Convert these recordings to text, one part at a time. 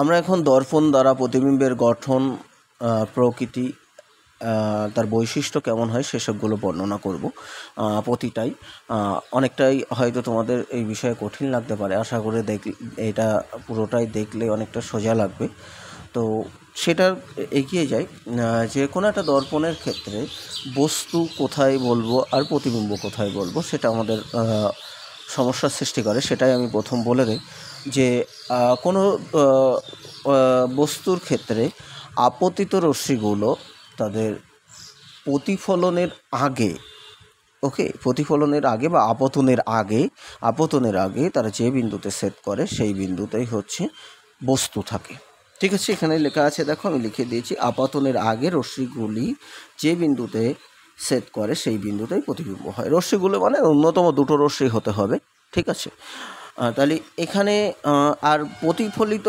আমরা এখন দর্পণ দ্বারা প্রতিবিম্বের গঠন প্রকৃতি তার বৈশিষ্ট্য কেমন হয় সেসবগুলো বর্ণনা করব প্রতিটাই। অনেকটাই হয়তো তোমাদের এই বিষয়ে কঠিন লাগতে পারে। আশা করে দেখ, এটা পুরোটাই দেখলে অনেকটা সোজা লাগবে। তো সেটার এগিয়ে যায় যে কোনো একটা দর্পণের ক্ষেত্রে বস্তু কোথায় বলব আর প্রতিবিম্ব কোথায় বলব সেটা আমাদের সমস্যার সৃষ্টি করে। সেটাই আমি প্রথম বলে দিই। যে কোনো বস্তুর ক্ষেত্রে আপতিত রশ্মিগুলো তাদের প্রতিফলনের আগে, ওকে? প্রতিফলনের আগে বা আপতনের আগে আপতনের আগে তারা যে বিন্দুতে সেট করে সেই বিন্দুতেই হচ্ছে বস্তু থাকে। ঠিক আছে? এখানে লেখা আছে, দেখো, আমি লিখে দিয়েছি, আপাতনের আগে রশ্মিগুলি যে বিন্দুতে সেট করে সেই বিন্দুতেই প্রতিবিম্ব হয়। রশ্মিগুলো মানে অন্যতম দুটো রশ্মি হতে হবে। ঠিক আছে? তাহলে এখানে আর প্রতিফলিত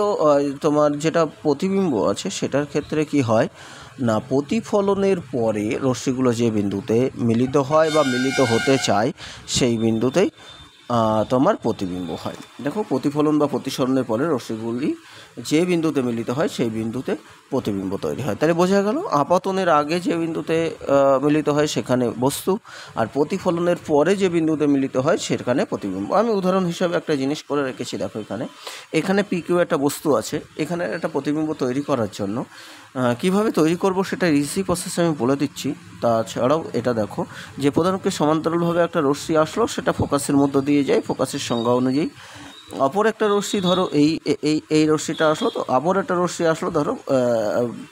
তোমার যেটা প্রতিবিম্ব আছে সেটার ক্ষেত্রে কি হয়? না, প্রতিফলনের পরে রশ্মিগুলো যে বিন্দুতে মিলিত হয় বা মিলিত হতে চায়, সেই বিন্দুতেই তোমার প্রতিবিম্ব হয়। দেখো, প্রতিফলন বা প্রতিসরণের পরে রশ্মিগুলি যে বিন্দুতে মিলিত হয় সেই বিন্দুতে প্রতিবিম্ব তৈরি হয়। তাহলে বোঝা গেল আপাতনের আগে যে বিন্দুতে মিলিত হয় সেখানে বস্তু আর প্রতিফলনের পরে যে বিন্দুতে মিলিত হয় সেখানে প্রতিবিম্ব। আমি উদাহরণ হিসাবে একটা জিনিস করে রেখেছি, দেখো এখানে। এখানে পিকিউ একটা বস্তু আছে, এখানে একটা প্রতিবিম্ব তৈরি করার জন্য। কীভাবে তৈরি করব সেটা ইজি প্রসেস আমি বলে দিচ্ছি। তাছাড়াও এটা দেখো, যে প্রধানকে সমান্তরালভাবে একটা রশ্মি আসলো, সেটা ফোকাসের মধ্য দিয়ে যায়। ফোকাসের সংজ্ঞা অনুযায়ী অপর একটা রশ্মি, ধরো এই এই এই রশ্মিটা আসলো তো, অপর একটা রশ্মি আসলো, ধরো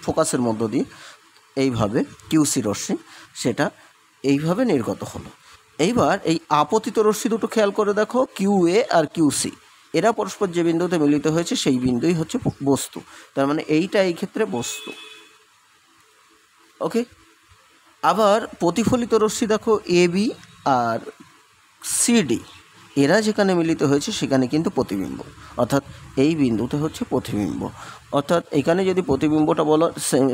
ফোকাসের মধ্য দিয়ে। এইভাবে কিউসি রশ্মি, সেটা এইভাবে নির্গত হলো। এইবার এই আপতিত রশ্মি দুটো খেয়াল করে দেখো কিউ এ আর কিউ সি এরা পরস্পর যে বিন্দুতে মিলিত হয়েছে, সেই বিন্দুই হচ্ছে বস্তু। তার মানে এইটা এই ক্ষেত্রে বস্তু। ওকে আবার প্রতিফলিত রশ্মি দেখো এ বি আর সিডি এরা যেখানে মিলিত হয়েছে সেখানে কিন্তু প্রতিবিম্ব। অর্থাৎ এই বিন্দুতে হচ্ছে প্রতিবিম্ব। অর্থাৎ এখানে যদি প্রতিবিম্বটা বলো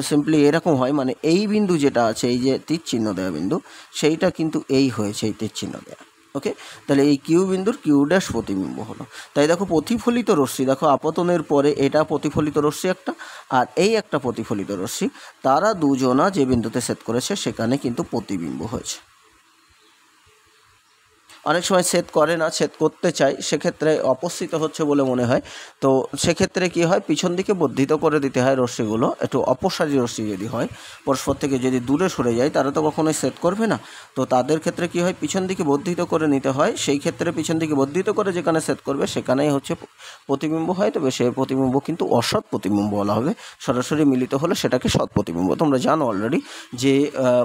সিম্পলি এরকম হয় মানে এই বিন্দু যেটা আছে, এই যে তীর চিহ্ন দেওয়া বিন্দু, সেইটা কিন্তু এই হয়েছে, এই তীর চিহ্ন দেওয়া ওকে? তাহলে এই কিউ বিন্দুর কিউ ড্যাশ প্রতিবিম্ব হলো। তাই দেখো প্রতিফলিত রশ্মি, দেখো আপতনের পরে এটা প্রতিফলিত রশ্মি একটা, আর এই একটা প্রতিফলিত রশ্মি, তারা দুজনা যে বিন্দুতে সেট করেছে, সেখানে কিন্তু প্রতিবিম্ব হয়েছে। অনেক সময় সেট করে না সেট করতে চায়, সেক্ষেত্রে অপস্থিত হচ্ছে বলে মনে হয়। তো সেক্ষেত্রে কি হয়? পিছন দিকে বর্ধিত করে দিতে হয় রশ্মিগুলো, একটু অপসারী রশ্মি যদি হয়, পরস্পর থেকে যদি দূরে সরে যায়, তারা তো কখনোই সেট করবে না। তো তাদের ক্ষেত্রে কি হয়? পিছন দিকে বর্ধিত করে নিতে হয়, সেই ক্ষেত্রে পিছন দিকে বর্ধিত করে যেখানে সেট করবে, সেখানেই হচ্ছে প্রতিবিম্ব হয়। তবে সেই প্রতিবিম্ব কিন্তু অসৎ প্রতিবিম্ব বলা হবে। সরাসরি মিলিত হলে সেটাকে সৎ প্রতিবিম্ব। তোমরা জানো অলরেডি যে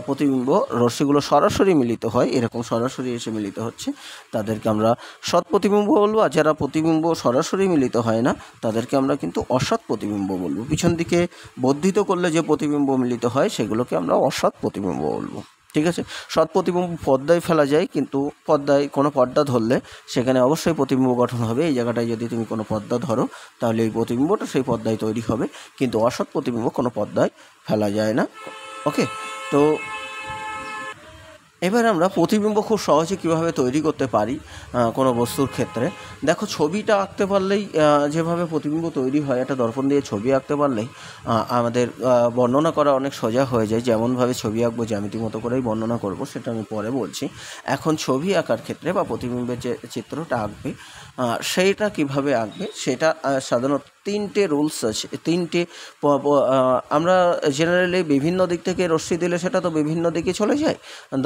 প্রতিবিম্ব রশ্মিগুলো সরাসরি মিলিত হয়, এরকম সরাসরি এসে মিলিত হচ্ছে। তাদেরকে আমরা সৎ প্রতিবিম্ব বলব, আর যারা প্রতিবিম্ব সরাসরি মিলিত হয় না, তাদেরকে আমরা কিন্তু অসৎ প্রতিবিম্ব বলব। পিছন দিকে বর্ধিত করলে যে প্রতিবিম্ব মিলিত হয়, সেগুলোকে আমরা অসৎ প্রতিবিম্ব বলব। ঠিক আছে? সৎ প্রতিবিম্ব পর্দায় ফেলা যায়, কিন্তু পর্দায় কোনো পর্দা ধরলে সেখানে অবশ্যই প্রতিবিম্ব গঠন হবে। এই জায়গাটায় যদি তুমি কোনো পর্দা ধরো, তাহলে এই প্রতিবিম্বটা সেই পর্দায় তৈরি হবে। কিন্তু অসৎ প্রতিবিম্ব কোনো পর্দায় ফেলা যায় না। ওকে? তো এবার আমরা প্রতিবিম্ব খুব সহজে কীভাবে তৈরি করতে পারি কোনো বস্তুর ক্ষেত্রে। দেখো, ছবিটা আঁকতে পারলেই যেভাবে প্রতিবিম্ব তৈরি হয়, একটা দর্পণ দিয়ে ছবি আঁকতে পারলেই আমাদের বর্ণনা করা অনেক সোজা হয়ে যায়। যেমনভাবে ছবি আঁকবো জ্যামিতি মতো করেই বর্ণনা করব, সেটা আমি পরে বলছি। এখন ছবি আঁকার ক্ষেত্রে বা প্রতিবিম্বের যে চিত্রটা আঁকবে সেইটা কীভাবে আঁকবে, সেটা সাধারণত তিনটে রুলস আছে তিনটে আমরা জেনারেলি বিভিন্ন দিক থেকে রশ্মি দিলে সেটা তো বিভিন্ন দিকে চলে যায়,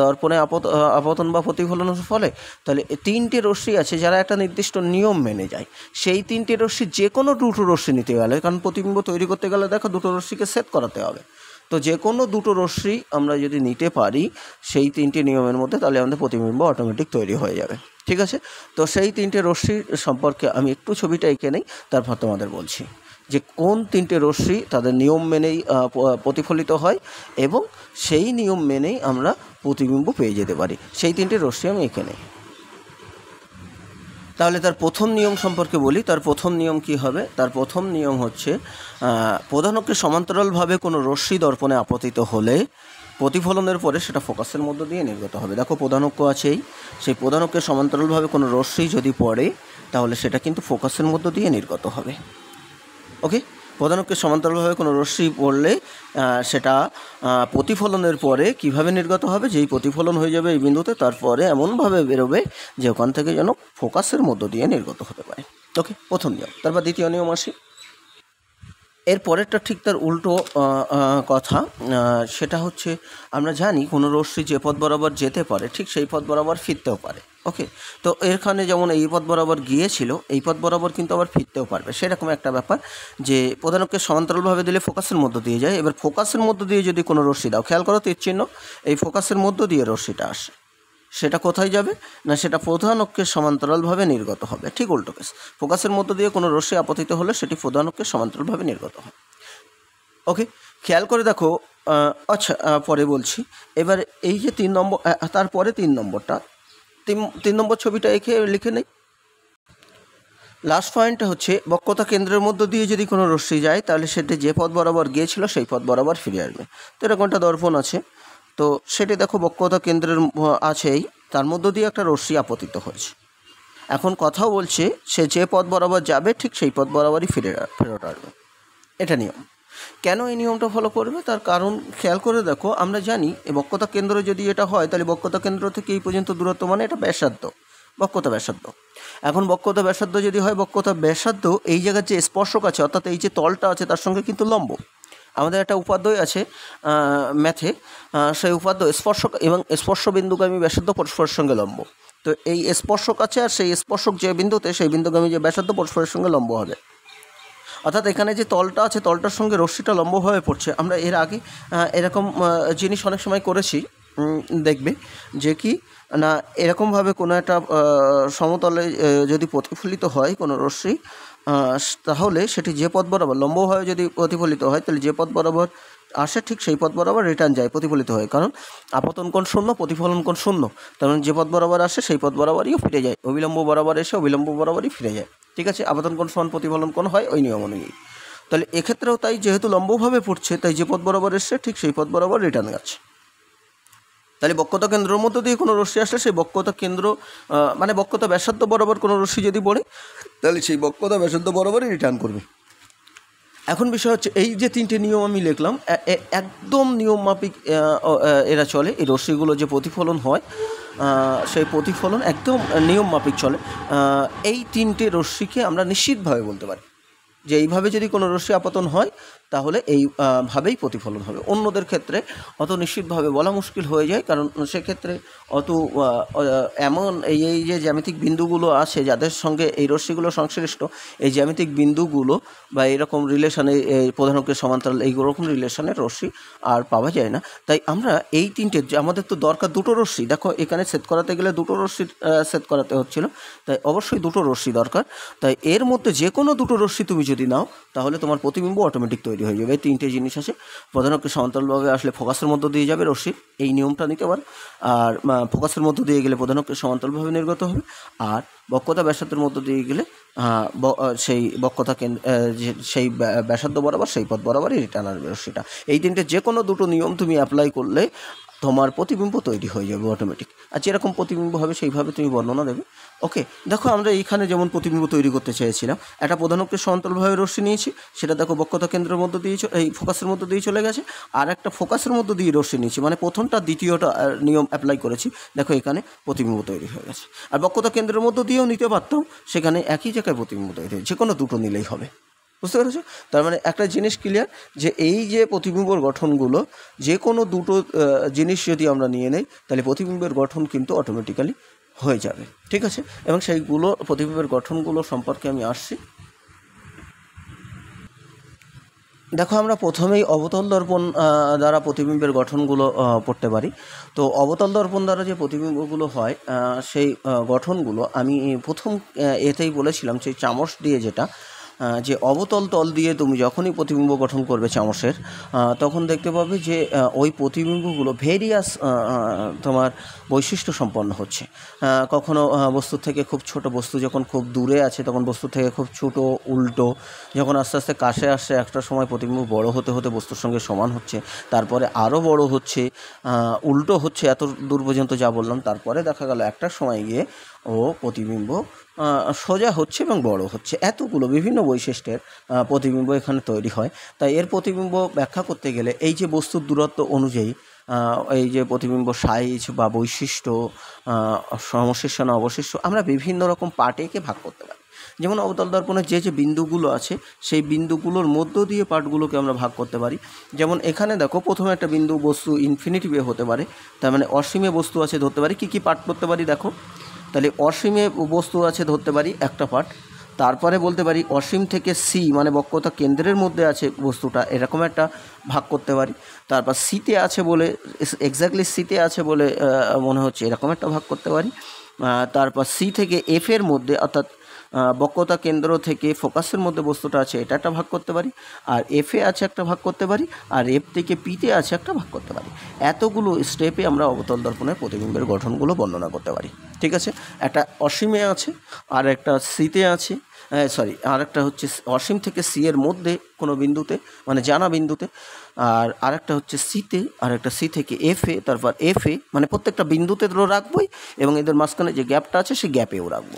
দর্পণে আপত আপতন বা প্রতিফলনের ফলে, তাহলে তিনটে রশ্মি আছে যারা একটা নির্দিষ্ট নিয়ম মেনে যায়, সেই তিনটে রশ্মি যে কোনো দুটো রশ্মি নিতে গেলে, কারণ প্রতিবিম্ব তৈরি করতে গেলে দেখো দুটো রশ্মিকে সেট করাতে হবে। তো যে কোনো দুটো রশ্মি আমরা যদি নিতে পারি, সেই তিনটে নিয়মের মধ্যে তাহলে আমাদের প্রতিবিম্ব অটোমেটিক তৈরি হয়ে যাবে। ঠিক আছে? তো সেই তিনটে রশ্মির সম্পর্কে আমি একটু ছবিটা এঁকে নেই, তারপর তোমাদের বলছি। যে কোন তিনটে রশ্মি তাদের নিয়ম মেনেই প্রতিফলিত হয় এবং সেই নিয়ম মেনেই আমরা প্রতিবিম্ব পেয়ে যেতে পারি। সেই তিনটে রশ্মি আমি এঁকে নেই। তাহলে তার প্রথম নিয়ম সম্পর্কে বলি, তার প্রথম নিয়ম কি হবে? তার প্রথম নিয়ম হচ্ছে প্রধান প্রধানকে সমান্তরালভাবে কোনো রশ্মি দর্পণে আপতিত হলে প্রতিফলনের পরে সেটা ফোকাসের মধ্য দিয়ে নির্গত হবে। দেখো প্রধানক্য আছেই, সেই প্রধানকে সমান্তরালভাবে কোনো রশ্মি যদি পড়ে, তাহলে সেটা কিন্তু ফোকাসের মধ্য দিয়ে নির্গত হবে। ওকে প্রধানকে সমান্তরালভাবে কোনো রশ্মি পড়লে সেটা প্রতিফলনের পরে কীভাবে নির্গত হবে, যেই প্রতিফলন হয়ে যাবে এই বিন্দুতে, তারপরে এমনভাবে বেরোবে যে ওখান থেকে যেন ফোকাসের মধ্য দিয়ে নির্গত হতে পারে। ওকে, প্রথম নিয়ম। তারপর দ্বিতীয় নিয়ম আসি। এর পরেরটা ঠিক তার উল্টো কথা। সেটা হচ্ছে, আমরা জানি কোনো রশ্মি যে পথ বরাবর যেতে পারে, ঠিক সেই পথ বরাবর ফিরতেও পারে, ওকে? তো এখানে যেমন এই পথ বরাবর গিয়েছিল, এই পথ বরাবর কিন্তু আবার ফিরতেও পারবে। সেরকম একটা ব্যাপার যে প্রধানকে সমান্তরালভাবে দিলে ফোকাসের মধ্য দিয়ে যায়। এবার ফোকাসের মধ্য দিয়ে যদি কোনো রশ্মি দাও, খেয়াল করো তীর চিহ্ন এই ফোকাসের মধ্য দিয়ে রশ্মিটা আসে। সেটা কোথায় যাবে? না সেটা প্রধান অক্ষের সমান্তরালভাবে নির্গত হবে। ঠিক উল্টো কেস। ফোকাসের মধ্য দিয়ে কোনো রশ্মি আপতিত হলে সেটি প্রধান অক্ষের সমান্তরালভাবে নির্গত হয়। ওকে, খেয়াল করে দেখো আচ্ছা পরে বলছি। এবার এই যে তিন নম্বর তারপরে তিন নম্বরটা। তিন তিন নম্বর ছবিটা এঁকে লিখে নেই। লাস্ট পয়েন্টটা হচ্ছে বক্রতা কেন্দ্রের মধ্য দিয়ে যদি কোনো রশ্মি যায়, তাহলে সেটি যে পথ বরাবর গিয়েছিল, সেই পথ বরাবর ফিরে আসবে। তো এরকম একটা দর্পণ আছে। তো সেটি দেখো বক্রতা কেন্দ্রের আছেই। তার মধ্য দিয়ে একটা রশ্মি আপতিত হয়েছে। এখন কথাও বলছে, সে যে পথ বরাবর যাবে, ঠিক সেই পথ বরাবরই ফিরে, ফেরত আসবে। এটা নিয়ম। কেন এই নিয়মটা ফলো করবে? তার কারণ খেয়াল করে দেখো, আমরা জানি এই বক্রতা কেন্দ্র যদি এটা হয়, তাহলে বক্রতা কেন্দ্র থেকে এই পর্যন্ত দূরত্ব মানে এটা ব্যাসার্ধ। বক্রতা ব্যাসার্ধ। এখন বক্রতা ব্যাসার্ধ যদি হয় বক্রতা ব্যাসার্ধ এই জায়গার যে স্পর্শক আছে, অর্থাৎ এই যে তলটা আছে, তার সঙ্গে কিন্তু লম্ব। আমাদের একটা উপাদ্যই আছে ম্যাথে সেই উপাদ্য স্পর্শক এবং স্পর্শ বিন্দুগামী ব্যাসার্ধ পরস্পরের সঙ্গে লম্ব। তো এই স্পর্শক আছে আর সেই স্পর্শক যে বিন্দুতে সেই বিন্দুগামী যে ব্যাসার্ধ পরস্পরের সঙ্গে লম্ব হবে। অর্থাৎ এখানে যে তলটা আছে, তলটার সঙ্গে রশ্মিটা লম্বভাবে পড়ছে। আমরা এর আগে এরকম জিনিস অনেক সময় করেছি দেখবে যে কি, না, এরকমভাবে কোনো একটা সমতলে যদি প্রতিফলিত হয় কোনো রশ্মি তাহলে সেটি যে পথ বরাবর লম্বভাবে যদি প্রতিফলিত হয়, তাহলে যে পথ বরাবর আসে ঠিক সেই পথ বরাবর রিটার্ন যায়, প্রতিফলিত হয়। কারণ আপতন কোণ শূন্য, প্রতিফলন কোণ শূন্য। তার যে পথ বরাবর আসে, সেই পথ বরাবরই ফিরে যায়। অবিলম্ব বরাবর এসে অবিলম্ব বরাবরই ফিরে যায়। ঠিক আছে? আপতন কোণ সমান, প্রতিফলন কোণ হয় ওই নিয়ম অনুযায়ী। তাহলে এক্ষেত্রেও তাই, যেহেতু লম্বভাবে পড়ছে, তাই যে পথ বরাবর এসছে, ঠিক সেই পথ বরাবর রিটার্ন যাচ্ছে তাহলে বক্রতা কেন্দ্রের মধ্য দিয়ে কোনো রশ্মি আসলে সেই বক্রতা কেন্দ্র মানে বক্রতা ব্যাসার্ধ বরাবর কোনো রশ্মি যদি পড়ে তাহলে সেই বক্রতা তো বরাবরই রিটার্ন করবে। এখন বিষয় হচ্ছে, এই যে তিনটে নিয়ম আমি লিখলাম একদম নিয়ম মাফিক এরা চলে। এই রশ্মিগুলো যে প্রতিফলন হয় সেই প্রতিফলন একদম নিয়ম মাফিক চলে। এই তিনটে রশ্মিকে আমরা নিশ্চিতভাবে বলতে পারি যে, এইভাবে যদি কোনো রশ্মি আপাতন হয় তাহলে এই আহ, ভাবেই প্রতিফলন হবে। অন্যদের ক্ষেত্রে অত নিশ্চিতভাবে বলা মুশকিল হয়ে যায় কারণ সেক্ষেত্রে অত এমন এই এই যে জ্যামিতিক বিন্দুগুলো আছে যাদের সঙ্গে এই রশ্মিগুলো সংশ্লিষ্ট এই জ্যামিতিক বিন্দুগুলো বা এরকম রিলেশনে এই প্রধানকের সমান্তরাল এই রকম রিলেশনের রশ্মি আর পাওয়া যায় না। তাই আমরা এই তিনটে আমাদের তো দরকার দুটো রশ্মি। দেখো এখানে সেট করাতে গেলে দুটো রশ্মি সেট করাতে হচ্ছিল। তাই অবশ্যই দুটো রশ্মি দরকার। তাই এর মধ্যে যে কোনো দুটো রশ্মি তুমি যদি নাও তাহলে তোমার প্রতিবিম্ব অটোমেটিক তৈরি হয়ে যাবে। এই তিনটে জিনিস আছে। প্রধানকে সমান্তরালভাবে আসলে ফোকাসের মধ্য দিয়ে যাবে রশ্মি, এই নিয়মটা নিতে পার। আর ফোকাসের মধ্য দিয়ে গেলে প্রধানকে সমান্তরালভাবে নির্গত হবে। আর বক্ষতা ব্যাসার্ধের মধ্য দিয়ে গেলে সেই বক্ষতা কেন্দ্র সেই ব্যা- ব্যাসার্ধ বরাবর, সেই পথ বরাবরই রিটার্ন আসবে রশ্মিটা। এই তিনটে যে কোনো দুটো নিয়ম তুমি অ্যাপ্লাই করলে তোমার প্রতিবিম্ব তৈরি হয়ে যাবে অটোমেটিক আর যেরকম প্রতিবিম্ব হবে, সেইভাবে তুমি বর্ণনা দেবে। ওকে দেখো আমরা এইখানে যেমন প্রতিবিম্ব তৈরি করতে চেয়েছিলাম, একটা প্রধানকে সমান্তরালভাবে রশ্মি নিয়েছি, সেটা দেখো বক্রতা কেন্দ্রের মধ্য দিয়ে এই ফোকাসের মধ্যে দিয়ে চলে গেছে, আর একটা ফোকাসের মধ্য দিয়ে রশ্মি নিয়েছি মানে প্রথমটা, দ্বিতীয়টা নিয়ম অ্যাপ্লাই করেছি। দেখো এখানে প্রতিবিম্ব তৈরি হয়ে গেছে। আর বক্রতা কেন্দ্রের মধ্য দিয়েও নিতে পারতাম, সেখানে একই জায়গায় প্রতিবিম্ব তৈরি হয় যে কোনো দুটো নিলেই হবে। বুঝতে পেরেছ? তার মানে একটা জিনিস ক্লিয়ার যে এই যে প্রতিবিম্বর গঠনগুলো, যে কোনো দুটো জিনিস যদি আমরা নিয়ে নেই, তাহলে প্রতিবিম্বের গঠন কিন্তু অটোমেটিক্যালি হয়ে যাবে। ঠিক আছে? এবং সেইগুলো, প্রতিবিম্বের গঠনগুলো সম্পর্কে আমি আসছি। দেখো, আমরা প্রথমেই অবতল দর্পণ দ্বারা প্রতিবিম্বের গঠনগুলো পড়তে পারি। তো অবতল দর্পণ দ্বারা যে প্রতিবিম্বগুলো হয় সেই গঠনগুলো আমি প্রথম এতেই বলেছিলাম, সেই চামচ দিয়ে যেটা যে অবতল তল দিয়ে তুমি যখনই প্রতিবিম্ব গঠন করবে চামচের তখন দেখতে পাবে যে ওই প্রতিবিম্বগুলো ভেরিয়াস তোমার বৈশিষ্ট্য সম্পন্ন হচ্ছে। কখনো বস্তু থেকে খুব ছোট বস্তু যখন খুব দূরে আছে, তখন বস্তু থেকে খুব ছোট, উল্টো, যখন আস্তে আস্তে কাছে আসছে একটা সময় প্রতিবিম্ব বড় হতে হতে বস্তুর সঙ্গে সমান হচ্ছে, তারপরে আরও বড় হচ্ছে উল্টো হচ্ছে, এত দূর পর্যন্ত যা বললাম, তারপরে দেখা গেল একটা সময় গিয়ে ও প্রতিবিম্ব সোজা হচ্ছে এবং বড় হচ্ছে। এতগুলো বিভিন্ন বৈশিষ্ট্যের প্রতিবিম্ব এখানে তৈরি হয়। তাই এর প্রতিবিম্ব ব্যাখ্যা করতে গেলে এই যে বস্তুর দূরত্ব অনুযায়ী এই যে প্রতিবিম্ব সাইজ বা বৈশিষ্ট্য সমশিষ্ট না অবশিষ্ট, আমরা বিভিন্ন রকম পার্টে একে ভাগ করতে পারি। যেমন অবতল দর্পণের যে যে বিন্দুগুলো আছে, সেই বিন্দুগুলোর মধ্য দিয়ে পার্টগুলোকে আমরা ভাগ করতে পারি। যেমন এখানে দেখো, প্রথমে একটা বিন্দু বস্তু ইনফিনিটিভে হতে পারে। তার মানে অসীমে বস্তু আছে ধরতে পারি। কী কী পার্ট করতে পারি দেখো? তাহলে অসীমে বস্তু আছে ধরতে পারি, একটা পার্ট তারপরে বলতে পারি অসীম থেকে সি মানে বক্রতা কেন্দ্রের মধ্যে আছে বস্তুটা, এরকম একটা ভাগ করতে পারি। তারপর সিতে আছে বলে এক্স্যাক্টলি সিতে আছে বলে মনে হচ্ছে এরকম একটা ভাগ করতে পারি। তারপর সি থেকে এফের মধ্যে, অর্থাৎ বক্রতা কেন্দ্র থেকে ফোকাসের মধ্যে বস্তুটা আছে, এটা একটা ভাগ করতে পারি, আর এফে আছে একটা ভাগ করতে পারি, আর এফ থেকে পিতে আছে একটা ভাগ করতে পারি। এতগুলো স্টেপে আমরা অবতল দর্পণের প্রতিবিম্বের গঠনগুলো বর্ণনা করতে পারি, ঠিক আছে? একটা অসীমে আছে, আর একটা সিতে আছে সরি আর একটা হচ্ছে অসীম থেকে সি এর মধ্যে কোনো বিন্দুতে মানে জানা বিন্দুতে, আর আরেকটা হচ্ছে সিতে আর একটা সি থেকে এফ এ, তারপর এফ এ মানে প্রত্যেকটা বিন্দুতে তো রাখবোই, এবং এদের মাঝখানে যে গ্যাপটা আছে, সেই গ্যাপেও রাখব।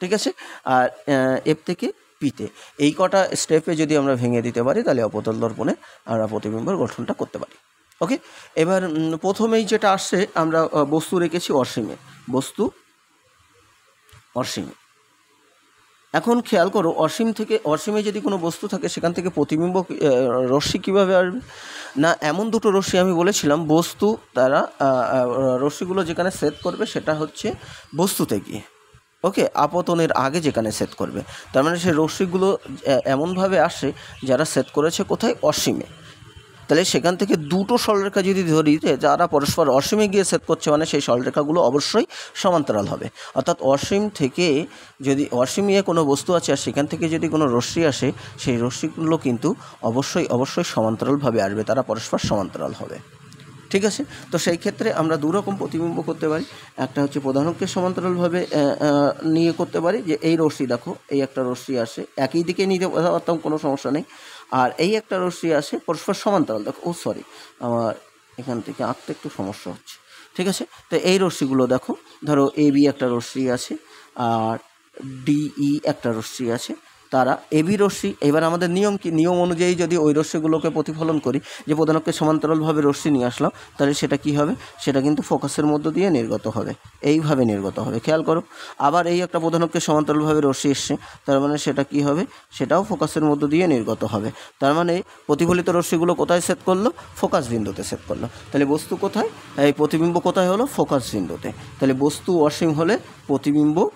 ঠিক আছে? আর এফ থেকে পিতে। এই কটা স্টেপে যদি আমরা ভেঙে দিতে পারি, তাহলে অপতল দর্পণে আমরা প্রতিবিম্বর গঠনটা করতে পারি। ওকে এবার প্রথমেই যেটা আসছে, আমরা বস্তু রেখেছি অসীমে। বস্তু অসীমে। এখন খেয়াল করো, অসীম থেকে, অসীমে যদি কোনো বস্তু থাকে, সেখান থেকে প্রতিবিম্ব রশ্মি কীভাবে আসবে? না, এমন দুটো রশ্মি আমি বলেছিলাম, বস্তু তারা রশ্মিগুলো যেখানে সেট করবে, সেটা হচ্ছে বস্তুতে গিয়ে। ওকে, আপতনের আগে যেখানে সেট করবে। তার মানে সেই রশ্মিগুলো এমনভাবে আসে যারা সেট করেছে কোথায়? অসীমে। তাহলে সেখান থেকে দুটো সরলরেখা যদি ধরি, যে যারা পরস্পর অসীমে গিয়ে সেট করছে মানে সেই সরলরেখাগুলো অবশ্যই সমান্তরাল হবে। অর্থাৎ অসীম থেকে যদি, অসীমে কোনো বস্তু আছে আর সেখান থেকে যদি কোনো রশ্মি আসে, সেই রশ্মিগুলো কিন্তু অবশ্যই অবশ্যই সমান্তরালভাবে আসবে, তারা পরস্পর সমান্তরাল হবে। ঠিক আছে? তো সেই ক্ষেত্রে আমরা দু রকম প্রতিবিম্ব করতে পারি। একটা হচ্ছে প্রধানকে সমান্তরালভাবে নিয়ে করতে পারি যে এই রশ্মি দেখো, এই একটা রশ্মি আসে, একই দিকে নিতে পারতাম, কোনো সমস্যা নেই। আর এই একটা রশ্মি আসে পরস্পর সমান্তরাল, দেখো, ও সরি আমার এখান থেকে আঁকতে একটু সমস্যা হচ্ছে, ঠিক আছে? তো এই রশ্মিগুলো দেখো, ধরো এ বি একটা রশ্মি আছে, আর ডিই একটা রশ্মি আছে তারা এবি রশ্মি, এবার আমাদের নিয়ম কি? নিয়ম অনুযায়ী যদি ওই রশ্মিগুলোকে প্রতিফলন করি, যে প্রধানকে সমান্তরালভাবে রশ্মি নিয়ে আসলাম, তাহলে সেটা কি হবে? সেটা কিন্তু ফোকাসের মধ্য দিয়ে নির্গত হবে। এইভাবে নির্গত হবে। খেয়াল করো, আবার এই একটা প্রধানকে সমান্তরালভাবে রশ্মি এসছে, তার মানে সেটা কি হবে? সেটাও ফোকাসের মধ্য দিয়ে নির্গত হবে। তার মানে প্রতিফলিত রশ্মিগুলো কোথায় সেট করল? ফোকাস বিন্দুতে সেট করল। তাহলে বস্তু কোথায়? এই প্রতিবিম্ব কোথায় হলো? ফোকাস বিন্দুতে। তাহলে বস্তু অসীম হলে প্রতিবিম্ব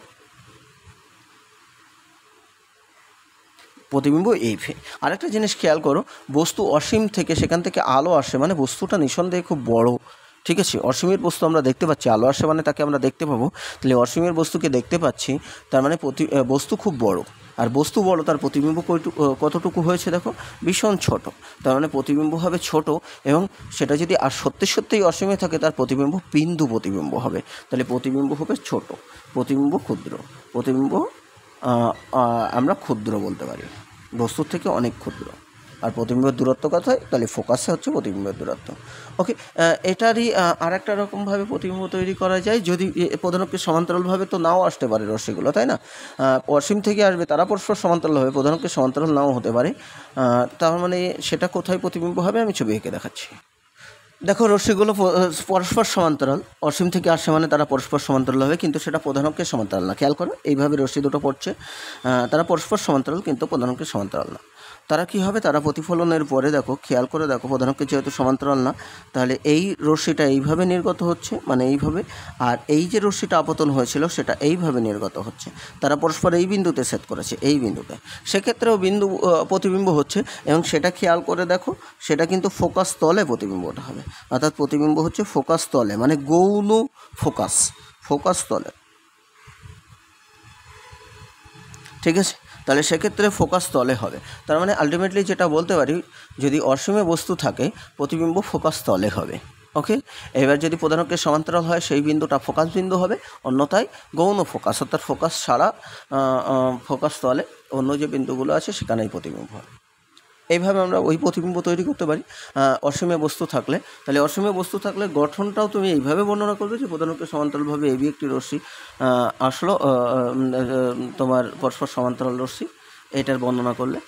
প্রতিবিম্ব এই ফে আরেকটা জিনিস খেয়াল করো, বস্তু অসীম থেকে সেখান থেকে আলো আসে মানে বস্তুটা নিঃসন্দেহে খুব বড়। ঠিক আছে? অসীমের বস্তু আমরা দেখতে পাচ্ছি, আলো আসে মানে তাকে আমরা দেখতে পাবো। তাহলে অসীমের বস্তুকে দেখতে পাচ্ছি, তার মানে প্রতি বস্তু খুব বড়। আর বস্তু বড়, তার প্রতিবিম্ব কতটুকু হয়েছে দেখো? ভীষণ ছোট। তার মানে প্রতিবিম্ব হবে ছোট এবং সেটা যদি আর সত্যি সত্যিই অসীমে থাকে, তার প্রতিবিম্ব বিন্দু প্রতিবিম্ব হবে। তাহলে প্রতিবিম্ব হবে ছোট, প্রতিবিম্ব ক্ষুদ্র, প্রতিবিম্ব আমরা ক্ষুদ্র বলতে পারি। বস্তুর থেকে অনেক ক্ষুদ্র। আর প্রতিবিম্বের দূরত্ব কত হয়? তাহলে ফোকাসে হচ্ছে প্রতিবিম্বের দূরত্ব। ওকে এটারই আর একটা রকমভাবে প্রতিবিম্ব তৈরি করা যায়। যদি প্রধানকে সমান্তরালভাবে তো নাও আসতে পারে রশ্মিগুলো, তাই না? অসীম থেকে আসবে, তারা পরস্পর সমান্তরাল হবে প্রধানকে সমান্তরাল নাও হতে পারে। তার মানে সেটা কোথায় প্রতিবিম্ব হবে? আমি ছবি এঁকে দেখাচ্ছি। দেখো, রশ্মিগুলো পরস্পর সমান্তরাল। অসীম থেকে আসে মানে তারা পরস্পর সমান্তরাল হবে, কিন্তু সেটা প্রধানকে সমান্তরাল না। খেয়াল করো, এইভাবে রশ্মি দুটো পড়ছে। তারা পরস্পর সমান্তরাল, কিন্তু প্রধানকে সমান্তরাল না। তারা কি হবে? তারা প্রতিফলনের পরে দেখো, খেয়াল করে দেখো প্রধানকে যেহেতু সমান্তরাল না, তাহলে এই রশ্মিটা এইভাবে নির্গত হচ্ছে মানে এইভাবে, আর এই যে রশ্মিটা আপতন হয়েছিল, সেটা এইভাবে নির্গত হচ্ছে। তারা পরস্পর এই বিন্দুতে সেট করেছে, এই বিন্দুতে। সেক্ষেত্রেও বিন্দু প্রতিবিম্ব হচ্ছে, এবং সেটা খেয়াল করে দেখো, সেটা কিন্তু ফোকাস তলে প্রতিবিম্বটা হবে। অর্থাৎ প্রতিবিম্ব হচ্ছে ফোকাস তলে মানে গৌণ ফোকাস ফোকাস তলে। ঠিক আছে? তাহলে সেক্ষেত্রে ফোকাস তলে হবে। তার মানে আলটিমেটলি যেটা বলতে পারি, যদি অসীমে বস্তু থাকে, প্রতিবিম্ব ফোকাস তলে হবে। ওকে এবার যদি প্রধানকে সমান্তরাল হয়, সেই বিন্দুটা ফোকাস বিন্দু হবে, অন্যথায় গৌণ ফোকাস অর্থাৎ ফোকাস ছাড়া ফোকাস তলে অন্য যে বিন্দুগুলো আছে, সেখানেই প্রতিবিম্ব হবে। এইভাবে আমরা ওই প্রতিবিম্ব তৈরি করতে পারি। অসীমে বস্তু থাকলে। তাহলে অসীমে বস্তু থাকলে গঠনটাও তুমি এইভাবে বর্ণনা করবে যে প্রধানত সমান্তরালভাবে এবি একটি রশ্মি আসলো তোমার পরস্পর সমান্তরাল রশ্মি। এটার বর্ণনা করলে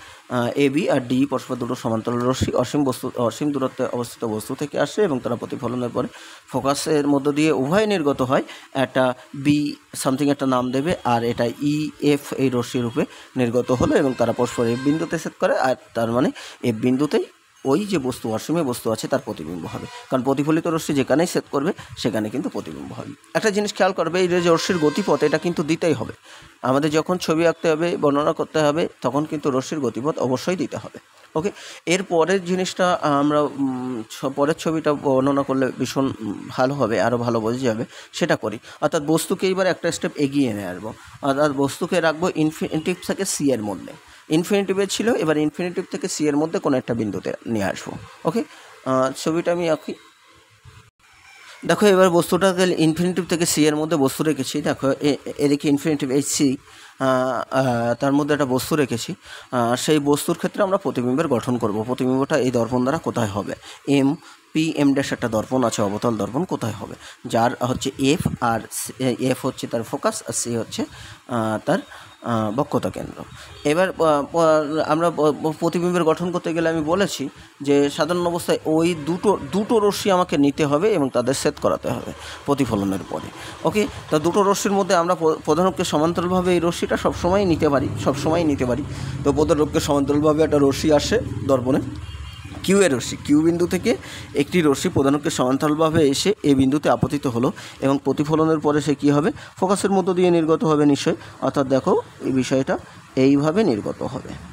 এ বি আর ডি পরস্পর দুটো সমান্তরাল রশ্মি, অসীম বস্তু, অসীম দূরত্বে অবস্থিত বস্তু থেকে আসে এবং তারা প্রতিফলনের পরে ফোকাসের মধ্য দিয়ে উভয় নির্গত হয়। একটা বি সামথিং একটা নাম দেবে আর এটা ই এফ এই রশ্মি রূপে নির্গত হলো এবং তারা পরস্পর এফ বিন্দুতে সেট করে আর তার মানে এফ বিন্দুতেই ওই যে বস্তু, অসীমে বস্তু আছে, তার প্রতিবিম্ব হবে। কারণ প্রতিফলিত রশ্মি যেখানেই সেট করবে, সেখানে কিন্তু প্রতিবিম্ব হবে। একটা জিনিস খেয়াল করবে, এই যে রশ্মির গতিপথ, এটা কিন্তু দিতেই হবে। আমাদের যখন ছবি আঁকতে হবে, বর্ণনা করতে হবে, তখন কিন্তু রশ্মির গতিপথ অবশ্যই দিতে হবে। ওকে? এর পরের জিনিসটা আমরা পরের ছবিটা বর্ণনা করলে ভীষণ ভালো হবে আরও ভালো বোঝা যাবে, সেটা করি। অর্থাৎ বস্তুকে এবার একটা স্টেপ এগিয়ে এনে আসব। অর্থাৎ বস্তুকে রাখব ইনফিনিটিভ থেকে সি এর মধ্যে। ইনফিনিটিভে ছিল, এবার ইনফিনিটিভ থেকে সি এর মধ্যে কোনো একটা বিন্দুতে নিয়ে আসব। ওকে ছবিটা আমি আঁকি। দেখো, এবার বস্তুটাকে ইনফিনিটিভ থেকে সি এর মধ্যে বস্তু রেখেছি। দেখো এদিকে ইনফিনিটিভ এই সি তার মধ্যে একটা বস্তু রেখেছি। সেই বস্তুর ক্ষেত্রে আমরা প্রতিবিম্বের গঠন করব। প্রতিবিম্বটা এই দর্পণ দ্বারা কোথায় হবে? এম পি এম ড্যাশ একটা দর্পণ আছে, অবতল দর্পণ কোথায় হবে? যার হচ্ছে এফ আর এফ হচ্ছে তার ফোকাস আর সি হচ্ছে তার বক্ষতা কেন্দ্র। এবার আমরা প্রতিবিম্বের গঠন করতে গেলে আমি বলেছি যে সাধারণ অবস্থায় ওই দুটো দুটো রশ্মি আমাকে নিতে হবে এবং তাদের সেট করাতে হবে প্রতিফলনের পরে। ওকে? তা দুটো রশ্মির মধ্যে আমরা প্রধানকে সমান্তরালভাবে এই রশ্মিটা সবসময় নিতে পারি সবসময় নিতে পারি। তো প্রধানকে সমান্তরালভাবে একটা রশ্মি আসে দর্পণে। কিউ রশ্মি। কিউ বিন্দু থেকে একটি রশ্মি প্রধানকে সমান্তরালভাবে এসে এ বিন্দুতে আপতিত হলো এবং প্রতিফলনের পরে সে কী হবে? ফোকাসের মধ্য দিয়ে নির্গত হবে নিশ্চয়ই অর্থাৎ দেখো, এই বিষয়টা এইভাবে নির্গত হবে।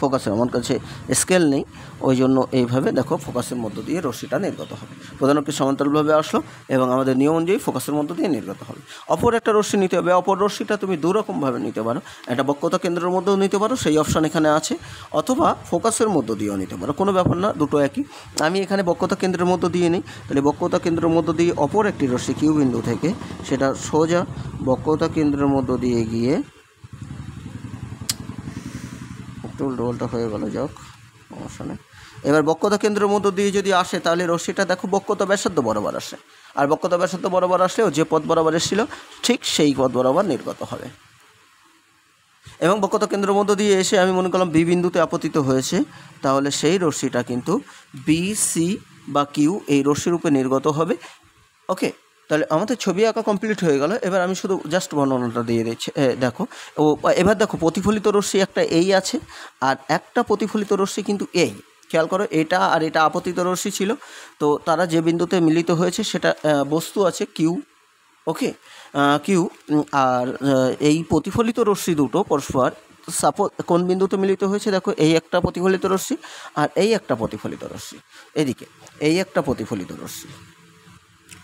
ফোকাসের আমার কাছে স্কেল নেই, ওই জন্য এইভাবে দেখো ফোকাসের মধ্য দিয়ে রশ্মিটা নির্গত হবে। প্রধানকে সমান্তরালভাবে আসলো এবং আমাদের নিয়ম অনুযায়ী ফোকাসের মধ্য দিয়ে নির্গত হবে। অপর একটা রশ্মি নিতে হবে, অপর রশ্মিটা তুমি দুরকমভাবে নিতে পারো। একটা বক্রতা কেন্দ্রের মধ্যেও নিতে পারো, সেই অপশান এখানে আছে। অথবা ফোকাসের মধ্য দিয়েও নিতে পারো, কোনো ব্যাপার না, দুটো একই। আমি এখানে বক্রতা কেন্দ্রের মধ্য দিয়ে নিই, তাহলে বক্রতা কেন্দ্রের মধ্য দিয়ে অপর একটি রশ্মি কিউ বিন্দু থেকে, সেটা সোজা বক্রতা কেন্দ্রের মধ্য দিয়ে গিয়ে একটু উল্টোপাল্টা হয়ে গেল যাক সমস্যা নেই। এবার বক্ষতা কেন্দ্রের মধ্য দিয়ে যদি আসে, তাহলে রশ্মিটা দেখো বক্ষতা ব্যাসার্ধ বরাবর আসে। আর বক্ষতা ব্যাসার্ধ বরাবর আসলেও যে পথ বরাবর এসেছিল, ঠিক সেই পথ বরাবর নির্গত হবে। এবং বক্ষতা কেন্দ্রের মধ্য দিয়ে এসে আমি মনে করলাম বি বিন্দুতে আপতিত হয়েছে, তাহলে সেই রশ্মিটা কিন্তু বি, সি বা কিউ এই রশ্মির রূপে নির্গত হবে। ওকে তাহলে আমাদের ছবি আঁকা কমপ্লিট হয়ে গেল। এবার আমি শুধু জাস্ট বর্ণনাটা দিয়ে দিচ্ছি। দেখো, ও, এবার দেখো, প্রতিফলিত রশ্মি একটা এই আছে, আর একটা প্রতিফলিত রশ্মি কিন্তু এই। খেয়াল করো, এটা আর এটা আপতিত রশ্মি ছিল। তো তারা যে বিন্দুতে মিলিত হয়েছে, সেটা বস্তু আছে কিউ ওকে কিউ আর এই প্রতিফলিত রশ্মি দুটো পরস্পর সাপোজ কোন বিন্দুতে মিলিত হয়েছে, দেখো, এই একটা প্রতিফলিত রশ্মি, আর এই একটা প্রতিফলিত রশ্মি। এদিকে, এই একটা প্রতিফলিত রশ্মি।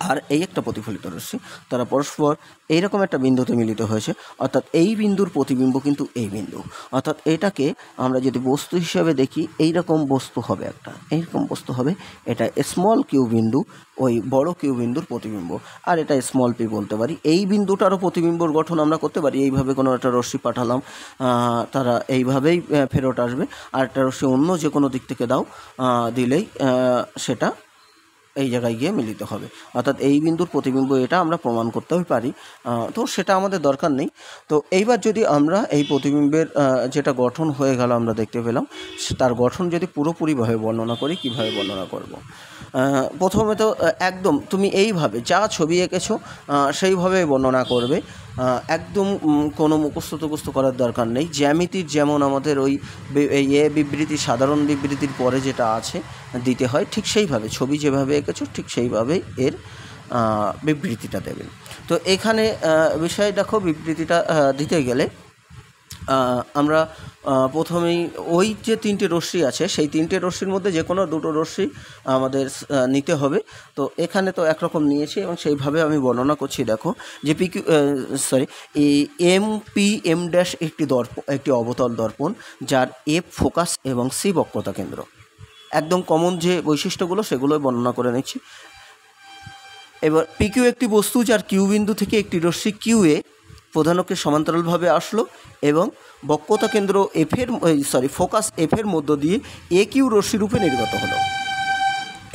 আর এই একটা প্রতিফলিত রশ্মি, তারা পরস্পর এইরকম একটা বিন্দুতে মিলিত হয়েছে, অর্থাৎ এই বিন্দুর প্রতিবিম্ব কিন্তু এই বিন্দু। অর্থাৎ এটাকে আমরা যদি বস্তু হিসাবে দেখি এই রকম বস্তু হবে একটা, এইরকম বস্তু হবে, এটা স্মল কিউ বিন্দু, ওই বড় কিউ বিন্দুর প্রতিবিম্ব। আর এটা স্মল পি বলতে পারি, এই বিন্দুটারও প্রতিবিম্বর গঠন আমরা করতে পারি, এইভাবে কোনো একটা রশ্মি পাঠালাম তারা এইভাবেই ফেরত আসবে। আর একটা রশ্মি অন্য যে কোনো দিক থেকে দাও দিলেই সেটা এই জায়গায় গিয়ে মিলিত হবে। অর্থাৎ এই বিন্দুর প্রতিবিম্ব এটা আমরা প্রমাণ করতেও পারি। তো সেটা আমাদের দরকার নেই। তো এইবার যদি আমরা এই প্রতিবিম্বের যেটা গঠন হয়ে গেল আমরা দেখতে পেলাম তার গঠন যদি পুরোপুরিভাবে বর্ণনা করি, কীভাবে বর্ণনা করব। প্রথমে তো একদম তুমি এইভাবে যা ছবি এঁকেছো সেইভাবে বর্ণনা করবে। একদম কোনো মুখস্থ টুখস্থ করার দরকার নেই। জ্যামিতির যেমন আমাদের ওই এ বিবৃতি, সাধারণ বিবৃতির পরে যেটা আছে, দিতে হয়, ঠিক সেইভাবে, ছবি যেভাবে এঁকেছো, ঠিক সেইভাবেই এর বিবৃতিটা দেবেন। তো এখানে বিষয় দেখো বিবৃতিটা দিতে গেলে আমরা প্রথমেই ওই যে তিনটে রশ্মি আছে, সেই তিনটে রশ্মির মধ্যে যে কোনো দুটো রশ্মি আমাদের নিতে হবে। তো এখানে তো একরকম নিয়েছি এবং সেইভাবে আমি বর্ণনা করছি, দেখো। যে P sorry M P M dash একটি দর্প, একটি অবতল দর্পণ, যার এফ ফোকাস এবং সি বক্রতা কেন্দ্র। একদম কমন যে বৈশিষ্ট্যগুলো, সেগুলোই বর্ণনা করে নিচ্ছি। এবার পিকিউ একটি বস্তু যার কিউ বিন্দু থেকে একটি রশ্মি কিউ এ প্রধানকে সমান্তরালভাবে আসলো এবং বক্রতা কেন্দ্র এফের সরি ফোকাস এফের মধ্য দিয়ে এ কিউ রশ্মিরূপে নির্গত হলো।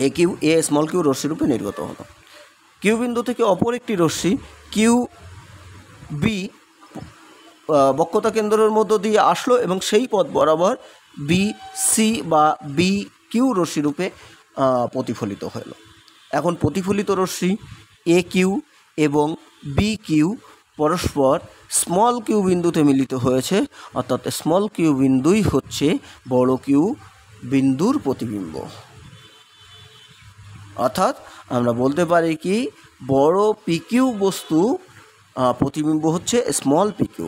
A Q, A small Q রশ্মিরূপে নির্গত হলো। কিউ বিন্দু থেকে অপর একটি রশ্মি কিউ বি বক্রতা কেন্দ্রের মধ্য দিয়ে আসলো এবং সেই পথ বরাবর বি, সি বা বি কিউ রশ্মিরূপে প্রতিফলিত হলো। এখন প্রতিফলিত রশ্মি এ কিউ এবং বি কিউ পরস্পর স্মল কিউ বিন্দুতে মিলিত হয়েছে, অর্থাৎ স্মল কিউ বিন্দুই হচ্ছে বড় কিউ বিন্দুর প্রতিবিম্ব। অর্থাৎ আমরা বলতে পারি কি, বড় পিকিউ বস্তু প্রতিবিম্ব হচ্ছে স্মল পিকিউ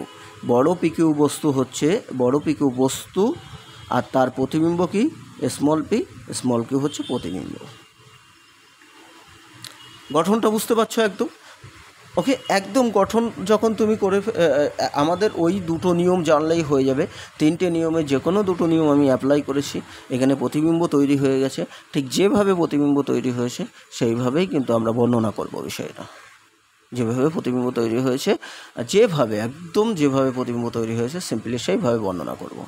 বড় পিকিউ বস্তু হচ্ছে, বড় পিকিউ বস্তু, আর তার প্রতিবিম্ব কি? স্মল পি স্মল কিউ হচ্ছে প্রতিবিম্ব। গঠনটা বুঝতে পারছ একদম? ওকে, একদম গঠন যখন তুমি করে আমাদের ওই দুটো নিয়ম জানলেই হয়ে যাবে। তিনটে নিয়মে যে কোনো দুটো নিয়ম আমি অ্যাপ্লাই করেছি। এখানে প্রতিবিম্ব তৈরি হয়ে গেছে। ঠিক যেভাবে প্রতিবিম্ব তৈরি হয়েছে, সেইভাবেই কিন্তু আমরা বর্ণনা করব বিষয়টা। যেভাবে প্রতিবিম্ব তৈরি হয়েছে, যেভাবে, একদম যেভাবে প্রতিবিম্ব তৈরি হয়েছে সিম্পলি সেইভাবে বর্ণনা করব।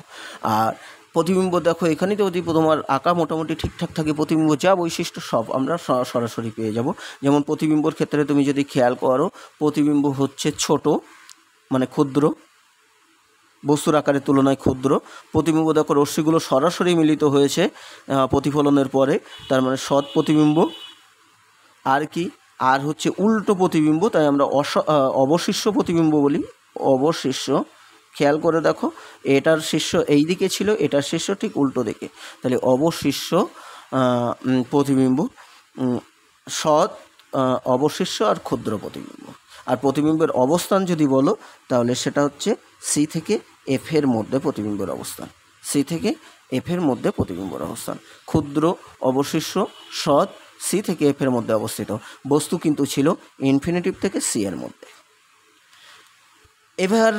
আর প্রতিবিম্ব দেখো এখানেই তো যদি তোমার আঁকা মোটামুটি ঠিকঠাক থাকে প্রতিবিম্ব যা বৈশিষ্ট্য সব আমরা সরাসরি পেয়ে যাব। যেমন প্রতিবিম্বর ক্ষেত্রে তুমি যদি খেয়াল করো প্রতিবিম্ব হচ্ছে ছোট মানে ক্ষুদ্র বস্তুর আকারের তুলনায় ক্ষুদ্র। প্রতিবিম্ব দেখো রশ্মিগুলো সরাসরি মিলিত হয়েছে প্রতিফলনের পরে তার মানে সৎ প্রতিবিম্ব। আর কি আর হচ্ছে উল্টো প্রতিবিম্ব তাই আমরা অস আহ, অবশিষ্য প্রতিবিম্ব বলি অবশিষ্য খেয়াল করে দেখো, এটার শীর্ষ এই দিকে ছিল, এটার শীর্ষ ঠিক উল্টো দিকে। তাহলে অবশিষ্য প্রতিবিম্ব সৎ অবশিষ্য আর ক্ষুদ্র প্রতিবিম্ব। আর প্রতিবিম্বের অবস্থান যদি বলো, তাহলে সেটা হচ্ছে সি থেকে এফের মধ্যে প্রতিবিম্বের অবস্থান। সি থেকে এফের মধ্যে প্রতিবিম্বের অবস্থান। ক্ষুদ্র অবশিষ্য সৎ সি থেকে এফের মধ্যে অবস্থিত। বস্তু কিন্তু ছিল ইনফিনিটিভ থেকে সি এর মধ্যে। এবার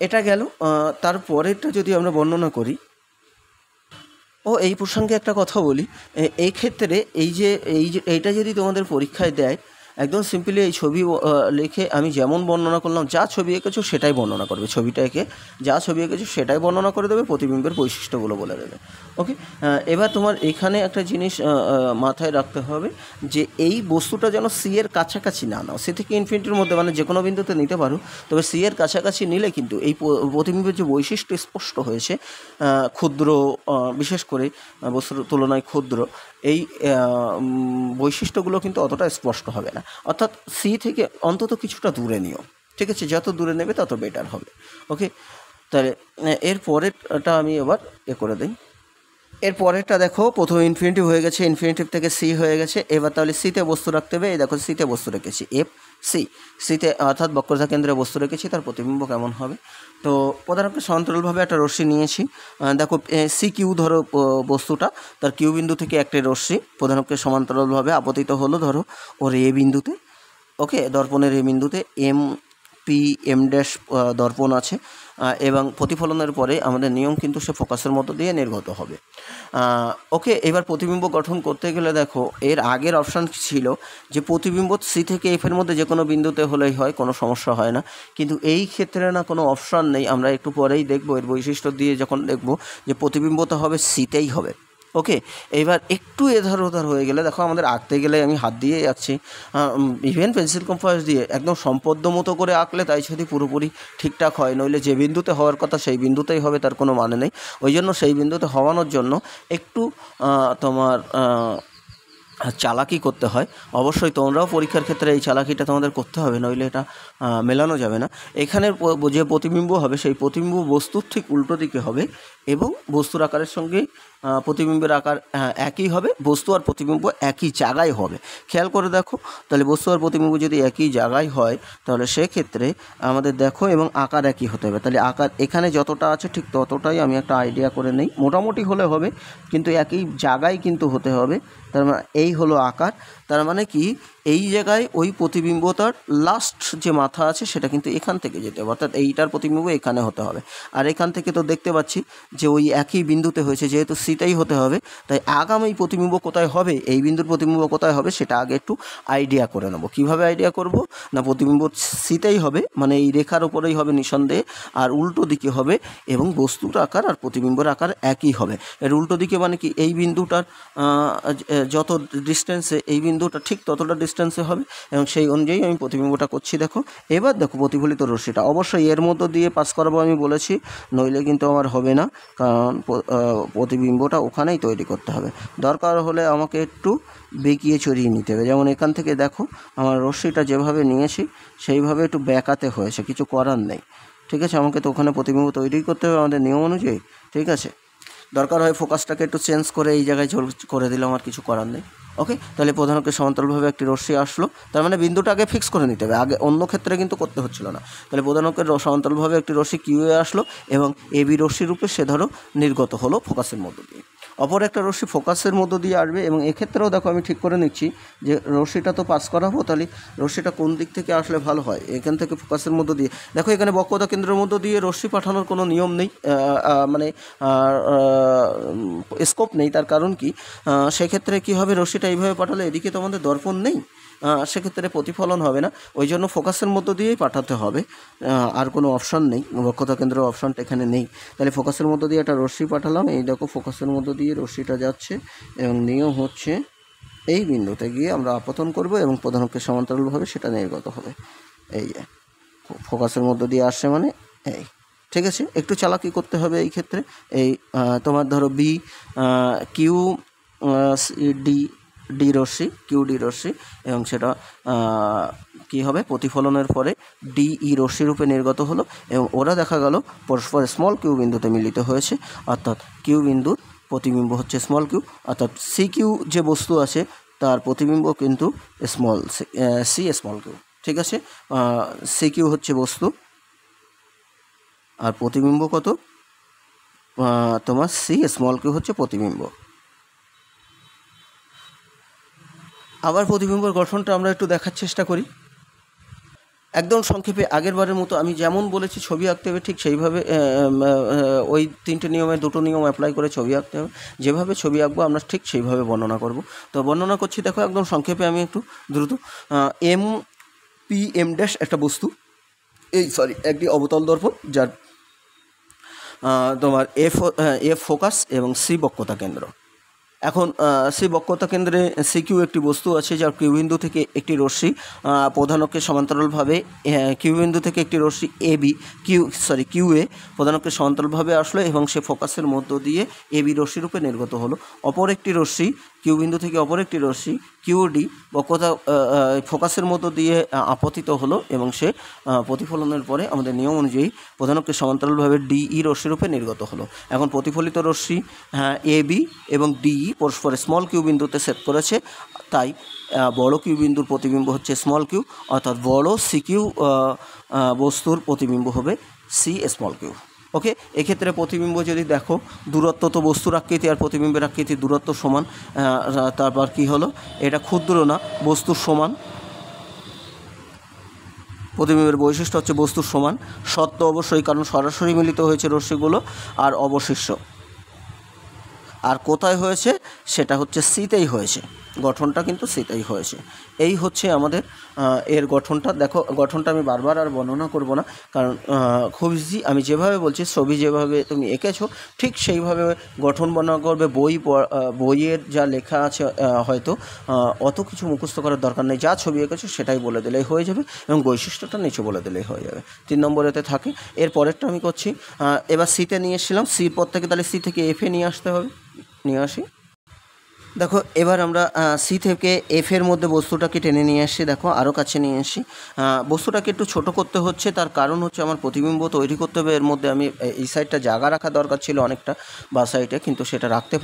এটা গেল তারপরেরটা যদি আমরা বর্ণনা করি, ও, এই প্রসঙ্গে একটা কথা বলি এই ক্ষেত্রে এই যে এই যে, এইটা যদি তোমাদের পরীক্ষায় দেয় একদম সিম্পলি এই ছবি লিখে আমি যেমন বর্ণনা করলাম, যা ছবি এঁকেছো সেটাই বর্ণনা করবে। ছবিটা এঁকে যা ছবি এঁকেছো সেটাই বর্ণনা করে দেবে, প্রতিবিম্বের বৈশিষ্ট্যগুলো বলে দেবে। ওকে এবার তোমার এখানে একটা জিনিস মাথায় রাখতে হবে যে এই বস্তুটা যেন সি এর কাছাকাছি না নাও। সে থেকে ইনফিনিটির মধ্যে মানে যে কোনো বিন্দুতে নিতে পারো, তবে সি এর কাছাকাছি নিলে কিন্তু এই প্রতিবিম্বের যে বৈশিষ্ট্য স্পষ্ট হয়েছে ক্ষুদ্র বিশেষ করে বস্তুর তুলনায় ক্ষুদ্র, এই বৈশিষ্ট্যগুলো কিন্তু অতটা স্পষ্ট হবে না। অর্থাৎ সি থেকে অন্তত কিছুটা দূরে নিও। ঠিক আছে? যত দূরে নেবে তত বেটার হবে। ওকে তাহলে, এর পরেরটা আমি এবার এ করে দিই। এর পরেরটা দেখো, প্রথম ইনফিনিটিভ হয়ে গেছে ইনফিনিটিভ থেকে সি হয়ে গেছে। এবার তাহলে সিতে বস্তু রাখতে হবে। এই দেখো সিতে বস্তু রেখেছি। এফ সি, সিতে অর্থাৎ বক্রতা কেন্দ্রে বস্তু রেখেছি, তার প্রতিবিম্ব কেমন হবে? তো প্রধানত সমান্তরালভাবে একটা রশ্মি নিয়েছি। দেখো সি কিউ ধরো বস্তুটা, তার কিউ বিন্দু থেকে একটি রশ্মি প্রধানকে সমান্তরালভাবে আপতিত হলো, ধরো, ওর এ বিন্দুতে। ওকে, দর্পণের এ বিন্দুতে এম পি এম ড্যাশ দর্পণ আছে। এবং প্রতিফলনের পরে আমাদের নিয়ম কিন্তু সে ফোকাসের মতো দিয়ে নির্গত হবে। ওকে, এবার প্রতিবিম্ব গঠন করতে গেলে দেখো, এর আগের অপশান ছিল যে প্রতিবিম্ব সি থেকে এফের মধ্যে যে কোনো বিন্দুতে হলেই হয়, কোনো সমস্যা হয় না। কিন্তু এই ক্ষেত্রে না কোনো অপশান নেই, আমরা একটু পরেই দেখব। এর বৈশিষ্ট্য দিয়ে যখন দেখব যে প্রতিবিম্ব তো হবে সিতেই হবে। ওকে এবার একটু এধার ওধার হয়ে গেলে, দেখো আমাদের আঁকতে গেলে আমি হাত দিয়ে আঁকছি। ইভেন পেন্সিল কম্পাস দিয়ে একদম সম্পদ্য মতো করে আঁকলে তাই যদি পুরোপুরি ঠিকঠাক হয়, নইলে যে বিন্দুতে হওয়ার কথা সেই বিন্দুতেই হবে, তার কোনো মানে নেই। ওই জন্য সেই বিন্দুতে হওয়ানোর জন্য একটু তোমার চালাকি করতে হয়। অবশ্যই তোমরাও পরীক্ষার ক্ষেত্রে এই চালাকিটা তোমাদের করতে হবে, নইলে এটা মেলানো যাবে না। এখানের যে প্রতিবিম্ব হবে, সেই প্রতিবিম্ব বস্তুর ঠিক উল্টো দিকে হবে এবং বস্তুর আকারের সঙ্গে প্রতিবিম্বের আকার আহ, একই হবে বস্তু আর প্রতিবিম্ব একই জায়গায় হবে। খেয়াল করে দেখো তাহলে বস্তু আর প্রতিবিম্ব যদি একই জায়গায় হয় তাহলে সেক্ষেত্রে আমাদের দেখো এবং আকার একই হতে হবে। তাহলে আকার এখানে যতটা আছে ঠিক ততটাই আমি একটা আইডিয়া করে নেই। মোটামুটি হলে হবে কিন্তু একই জায়গায় কিন্তু হতে হবে। তার মানে এই হলো আকার। তার মানে কি? এই জায়গায় ওই প্রতিবিম্বতার লাস্ট যে মাথা আছে, সেটা কিন্তু এখান থেকে যেতে হবে। অর্থাৎ এইটার প্রতিবিম্ব এখানে হতে হবে। আর এখান থেকে তো দেখতে পাচ্ছি যে ওই একই বিন্দুতে হয়েছে, যেহেতু সিটাই হতে হবে, তাই আগামী প্রতিবিম্ব কোথায় হবে, এই বিন্দুর প্রতিবিম্ব কোথায় হবে, সেটা আগে একটু আইডিয়া করে নেব। কীভাবে আইডিয়া করব? না, প্রতিবিম্ব সিটাই হবে মানে এই রেখার ওপরেই হবে নিঃসন্দেহে, আর উল্টো দিকে হবে এবং বস্তুর আকার আর প্রতিবিম্বর আকার একই হবে। এর উল্টো দিকে মানে কি? এই বিন্দুটার যত ডিস্টেন্সে এই বিন্দুটা ঠিক ততটা ডিস্টেন্সে হবে এবং সেই অনুযায়ী আমি প্রতিবিম্বটা করছি, দেখো। এবার দেখো প্রতিফলিত রশ্মিটা। অবশ্যই এর মধ্য দিয়ে পাস করাবো আমি বলেছি, নইলে কিন্তু আমার হবে না, কারণ প্রতিবিম্বটা ওখানেই তৈরি করতে হবে। দরকার হলে আমাকে একটু বেঁকিয়ে চড়িয়ে নিতে হবে। যেমন এখান থেকে দেখো, আমার রশ্মিটা যেভাবে নিয়েছি, সেইভাবে একটু ব্যাকাতে হয়েছে, কিছু করার নেই। ঠিক আছে? আমাকে তো ওখানে প্রতিবিম্ব তৈরি করতে হবে আমাদের নিয়ম অনুযায়ী। ঠিক আছে? দরকার হয় ফোকাসটাকে একটু চেঞ্জ করে এই জায়গায় করে দিলে আমার কিছু করার নেই। ওকে তাহলে প্রধানকে সমান্তরালভাবে একটি রশ্মি আসলো। তার মানে বিন্দুটা আগে ফিক্স করে নিতে হবে। আগে অন্য ক্ষেত্রে কিন্তু করতে হচ্ছিল না। তাহলে প্রধানকে সমান্তরালভাবে একটি রশ্মি কিউএ আসলো এবং এবি রশ্মি রূপে সে ধরো নির্গত হলো ফোকাসের মধ্য দিয়ে। অপর একটা রশ্মি ফোকাসের মধ্য দিয়ে আসবে এবং এক্ষেত্রেও দেখো আমি ঠিক করে নিচ্ছি যে রশ্মিটা তো পাস করা করাবো তাহলে রশ্মিটা কোন দিক থেকে আসলে ভালো হয়? এখান থেকে ফোকাসের মধ্য দিয়ে। দেখো এখানে বক্রতা কেন্দ্রের মধ্য দিয়ে রশ্মি পাঠানোর কোনো নিয়ম নেই মানে স্কোপ নেই। তার কারণ কি? সেক্ষেত্রে কী হবে? রশ্মিটা এইভাবে পাঠালে এদিকে তো আমাদের দর্পণ নেই। সেক্ষেত্রে প্রতিফলন হবে না। ওই জন্য ফোকাসের মধ্য দিয়েই পাঠাতে হবে। আর কোনো অপশান নেই। বক্ষতা কেন্দ্রের অপশনটা এখানে নেই। তাহলে ফোকাসের মধ্য দিয়ে একটা রশ্মি পাঠালাম। এই দেখো, ফোকাসের মধ্য দিয়ে রশ্মিটা যাচ্ছে এবং নিয়ম হচ্ছে এই বিন্দুতে গিয়ে আমরা আপতন করব এবং প্রধানকে সমান্তরালভাবে সেটা নির্গত হবে। এই যে, ফোকাসের মধ্য দিয়ে আসছে মানে এই। ঠিক আছে? একটু চালাকি করতে হবে এই ক্ষেত্রে। এই তোমার ধরো বি কিউ ডি ডি রশ্মি কিউ ডি রশ্মি, এবং সেটা কি হবে? প্রতিফলনের পরে ডি ই রশ্মি রূপে নির্গত হলো এবং ওরা দেখা গেল পরস্পর স্মল কিউ বিন্দুতে মিলিত হয়েছে। অর্থাৎ কিউ বিন্দুর প্রতিবিম্ব হচ্ছে স্মল কিউ অর্থাৎ সি কিউ যে বস্তু আছে, তার প্রতিবিম্ব কিন্তু স্মল সি স্মল কিউ ঠিক আছে? সি কিউ হচ্ছে বস্তু। আর প্রতিবিম্ব কত? তোমার সি স্মল কিউ হচ্ছে প্রতিবিম্ব। আবার প্রতিবিম্বর গঠনটা আমরা একটু দেখার চেষ্টা করি। একদম সংক্ষেপে আগের বারের মতো আমি যেমন বলেছি ছবি আঁকতে হবে, ঠিক সেইভাবে ওই তিনটে নিয়মে দুটো নিয়ম অ্যাপ্লাই করে ছবি আঁকতে হবে। যেভাবে ছবি আঁকবো আমরা ঠিক সেইভাবে বর্ণনা করব। তো বর্ণনা করছি, দেখো একদম সংক্ষেপে আমি একটু দ্রুত। এম, পি, এম ড্যাশ একটা বস্তু। এই সরি একটি অবতল দর্পণ, যার তোমার এফ এফ ফোকাস এবং সি বক্রতা কেন্দ্র। এখন সেই বক্রতা কেন্দ্রে সিকিউ একটি বস্তু আছে, যার কিউবিন্দু থেকে একটি রশ্মি প্রধানকে সমান্তরালভাবে কিউবিন্দু থেকে একটি রশ্মি A B Q sorry Q A প্রধানকে সমান্তরালভাবে আসলো এবং সে ফোকাসের মধ্য দিয়ে এ বি রশ্মি রূপে নির্গত হলো। অপর একটি রশ্মি কিউ বিন্দু থেকে অপর একটি রশ্মি কিউ ডি বক্রতা ফোকাসের মধ্য দিয়ে আপতিত হলো এবং সে প্রতিফলনের পরে আমাদের নিয়ম অনুযায়ী প্রধানকে সমান্তরালভাবে ডিই রশ্মি রূপে নির্গত হলো। এখন প্রতিফলিত রশ্মি এ বি এবং ডিই পরস্পর স্মল কিউ বিন্দুতে সেট করেছে। তাই বড় কিউ বিন্দুর প্রতিবিম্ব হচ্ছে স্মল কিউ অর্থাৎ বড় সি কিউ বস্তুর প্রতিবিম্ব হবে সি স্মল কিউ ওকে এক্ষেত্রে প্রতিবিম্ব যদি দেখো, দূরত্ব তো বস্তুর আকৃতি আর প্রতিবিম্বের আকৃতি দূরত্ব সমান। তারপর কি হলো? এটা ক্ষুদ্র না, বস্তুর সমান। প্রতিবিম্বের বৈশিষ্ট্য হচ্ছে বস্তুর সমান। সত্য অবশ্যই, কারণ সরাসরি মিলিত হয়েছে রশ্মিগুলো আর অবশিষ্ট। আর কোথায় হয়েছে? সেটা হচ্ছে সিতেই হয়েছে। গঠনটা কিন্তু সিতেই হয়েছে। এই হচ্ছে আমাদের এর গঠনটা। দেখো, গঠনটা আমি বারবার আর বর্ণনা করব না, কারণ খুব ইজি আমি যেভাবে বলছি, ছবি যেভাবে তুমি এঁকেছো, ঠিক সেইভাবে গঠন বর্ণনা করবে, বই বইয়ের যা লেখা আছে হয়তো অত কিছু মুখস্থ করার দরকার নেই। যা ছবি এঁকেছো সেটাই বলে দিলেই হয়ে যাবে এবং বৈশিষ্ট্যটা নিচে বলে দিলেই হয়ে যাবে। তিন নম্বরেতে থাকে, এর পরেরটা আমি করছি এবার সিতে নিয়ে এসেছিলাম। সির পর থেকে তাহলে সি থেকে এফে নিয়ে আসতে হবে। নিয়ে আসি। দেখো, এবার আমরা সি থেকে এফ এর মধ্যে বস্তুটাকে টেনে নিয়ে আসছি দেখো আরও কাছে নিয়ে আসি। বস্তুটাকে একটু ছোট করতে হচ্ছে, তার কারণ হচ্ছে আমার প্রতিবিম্ব তৈরি করতে হবে, এর মধ্যে আমি এই সাইডটা জায়গা রাখা দরকার ছিল অনেকটা, বা সাইডে কিন্তু সেটা রাখতে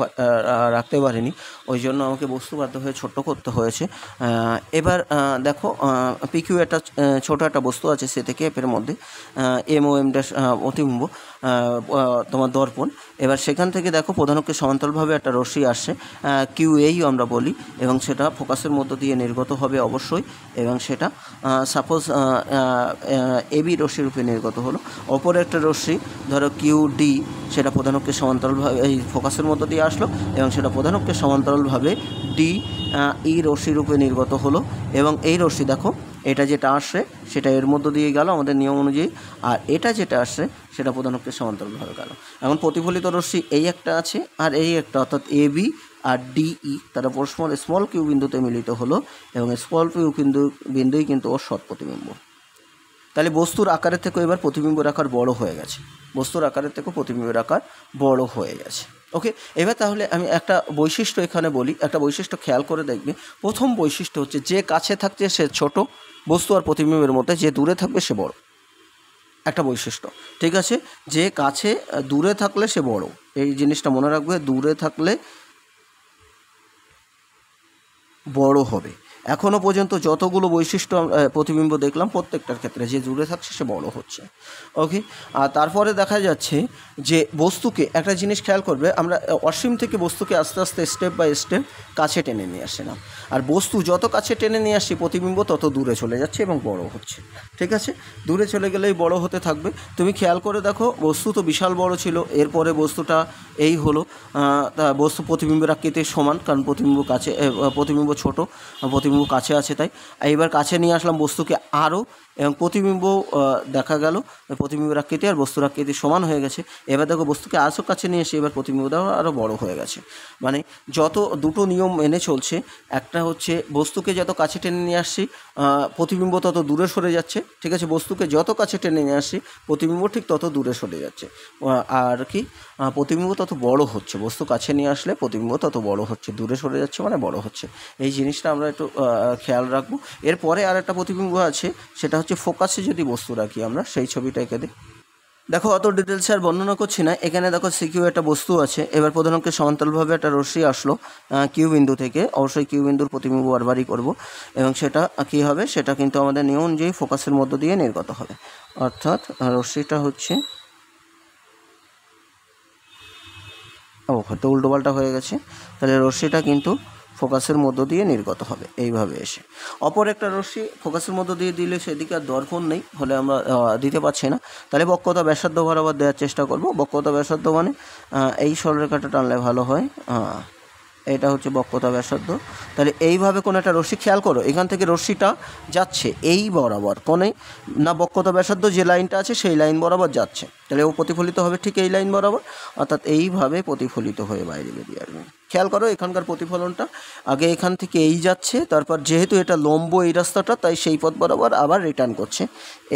রাখতে পারিনি। ওই জন্য আমাকে বস্তু বাধ্য হয়ে ছোট্ট করতে হয়েছে। এবার দেখো পিকিউ একটা ছোট একটা বস্তু আছে, সে থেকে এফের মধ্যে এম ও এম ড্যাশ প্রতিবিম্ব তোমার দর্পণ। এবার সেখান থেকে দেখো প্রধানকে সমান্তরালভাবে একটা রশ্মি আসছে কিউ এই আমরা বলি, এবং সেটা ফোকাসের মধ্য দিয়ে নির্গত হবে অবশ্যই, এবং সেটা সাপোজ এবি রশ্মি রূপে নির্গত হলো। অপর একটা রশ্মি, ধরো কিউ ডি সেটা প্রধানকে সমান্তরালভাবে, এই ফোকাসের মধ্য দিয়ে আসলো, এবং সেটা প্রধানকে সমান্তরালভাবে ডি ই রশ্মি রূপে নির্গত হলো, এবং এই রশ্মি দেখো এটা যেটা আসছে, সেটা এর মধ্য দিয়ে গেল আমাদের নিয়ম অনুযায়ী, আর এটা যেটা আসছে, সেটা প্রধানকে সমান্তরালভাবে গেল। এখন প্রতিফলিত রশ্মি এই একটা আছে, আর এই একটা, অর্থাৎ এ বি আর ডিই তারা পরস্পর স্মল কিউ বিন্দুতে মিলিত হলো, এবং স্মল কিউ বিন্দু বিন্দুই কিন্তু ওর সৎ প্রতিবিম্ব। তাহলে বস্তুর আকারের থেকেও এবার প্রতিবিম্বের আকার বড় হয়ে গেছে। বস্তুর আকারের থেকেও প্রতিবিম্বের আকার বড় হয়ে গেছে। ওকে? এবার তাহলে আমি একটা বৈশিষ্ট্য এখানে বলি, একটা বৈশিষ্ট্য খেয়াল করে দেখবে। প্রথম বৈশিষ্ট্য হচ্ছে যে কাছে থাকছে সে ছোট বস্তু আর প্রতিবিম্বের মধ্যে যে দূরে থাকবে সে বড়। একটা বৈশিষ্ট্য। ঠিক আছে? যে কাছে দূরে থাকলে সে বড়। এই জিনিসটা মনে রাখবে, দূরে থাকলে বড় হবে। এখনও পর্যন্ত যতগুলো বৈশিষ্ট্য প্রতিবিম্ব দেখলাম, প্রত্যেকটার ক্ষেত্রে যে দূরে থাকছে সে বড় হচ্ছে। ওকে আর তারপরে দেখা যাচ্ছে যে বস্তুকে, একটা জিনিস খেয়াল করবে, আমরা অসীম থেকে বস্তুকে আস্তে আস্তে স্টেপ বাই স্টেপ কাছে টেনে নিয়ে আসছিলাম আর বস্তু যত কাছে টেনে নিয়ে আসছি প্রতিবিম্ব, তত দূরে চলে যাচ্ছে এবং বড় হচ্ছে। ঠিক আছে? দূরে চলে গেলেই বড় হতে থাকবে। তুমি খেয়াল করে দেখো, বস্তু তো বিশাল বড় ছিল, এরপরে বস্তুটা এই হলো বস্তু প্রতিবিম্বের আকৃতির সমান, কারণ প্রতিবিম্ব কাছে প্রতিবিম্ব ছোট, প্রতিবিম্ব কাছে আছে তাই। এইবার কাছে নিয়ে আসলাম বস্তুকে আরও এবং প্রতিবিম্ব দেখা গেল প্রতিবিম্বের আকৃতি আর বস্তুর আকৃতি সমান হয়ে গেছে। এবার দেখো বস্তুকে আজও কাছে নিয়ে এসে এবার প্রতিবিম্ব দেওয়া আরও বড় হয়ে গেছে। মানে যত দুটো নিয়ম মেনে চলছে, একটা হচ্ছে বস্তুকে যত কাছে টেনে নিয়ে আসছি প্রতিবিম্ব তত দূরে সরে যাচ্ছে, ঠিক আছে? বস্তুকে যত কাছে টেনে নিয়ে আসছি, প্রতিবিম্ব ঠিক তত দূরে সরে যাচ্ছে। আর কি? প্রতিবিম্ব তত বড় হচ্ছে। বস্তু কাছে নিয়ে আসলে প্রতিবিম্ব তত বড় হচ্ছে, দূরে সরে যাচ্ছে মানে বড় হচ্ছে। এই জিনিসটা আমরা একটু খেয়াল রাখব। এরপরে আর একটা প্রতিবিম্ব আছে, সেটা হচ্ছে ফোকাসে যদি বস্তু রাখি আমরা, সেই ছবিটা এঁকে দিই। দেখো, অত ডিটেলসে আর বর্ণনা করছি না। এখানে দেখো সিকিউ একটা বস্তু আছে। এবার প্রধান প্রধানকে সমান্তরালভাবে একটা রশ্মি আসলো কিউ বিন্দু থেকে। অবশ্যই কিউ বিন্দুর প্রতিবিম্ব বারবারই করব। এবং সেটা কি হবে? সেটা কিন্তু আমাদের নিয়ম অনুযায়ী ফোকাসের মধ্য দিয়ে নির্গত হবে। অর্থাৎ রশ্মিটা হচ্ছে ও হয়তো উল্টোপাল্টা হয়ে গেছে, তাহলে রশ্মিটা কিন্তু ফোকাসের মধ্য দিয়ে নির্গত হবে, এইভাবে এসে। অপর একটা রশ্মি ফোকাসের মধ্য দিয়ে দিলে সেদিকে আর দর্পণ নেই ফলে আমরা দিতে পারছি না। তাহলে বক্ষতা ব্যাসার্ধ বরাবর দেওয়ার চেষ্টা করব। বক্ষতা ব্যাসার্ধ মানে এই সরলরেখাটা টানলে ভালো হয় এটা হচ্ছে বক্রতা ব্যাসার্ধ। তাহলে এইভাবে কোনো একটা রশ্মি খেয়াল করো, এখান থেকে রশ্মিটা যাচ্ছে এই বরাবর কোনে না, বক্রতা ব্যাসার্ধ যে লাইনটা আছে সেই লাইন বরাবর যাচ্ছে। তাহলে ও প্রতিফলিত হবে ঠিক এই লাইন বরাবর, অর্থাৎ এইভাবে প্রতিফলিত হয়ে বাইরে বেরিয়ে আসবে। খেয়াল করো এখানকার প্রতিফলনটা। আগে এখান থেকে এই যাচ্ছে, তারপর যেহেতু এটা লম্ব এই রাস্তাটা, তাই সেই পথ বরাবর আবার রিটার্ন করছে।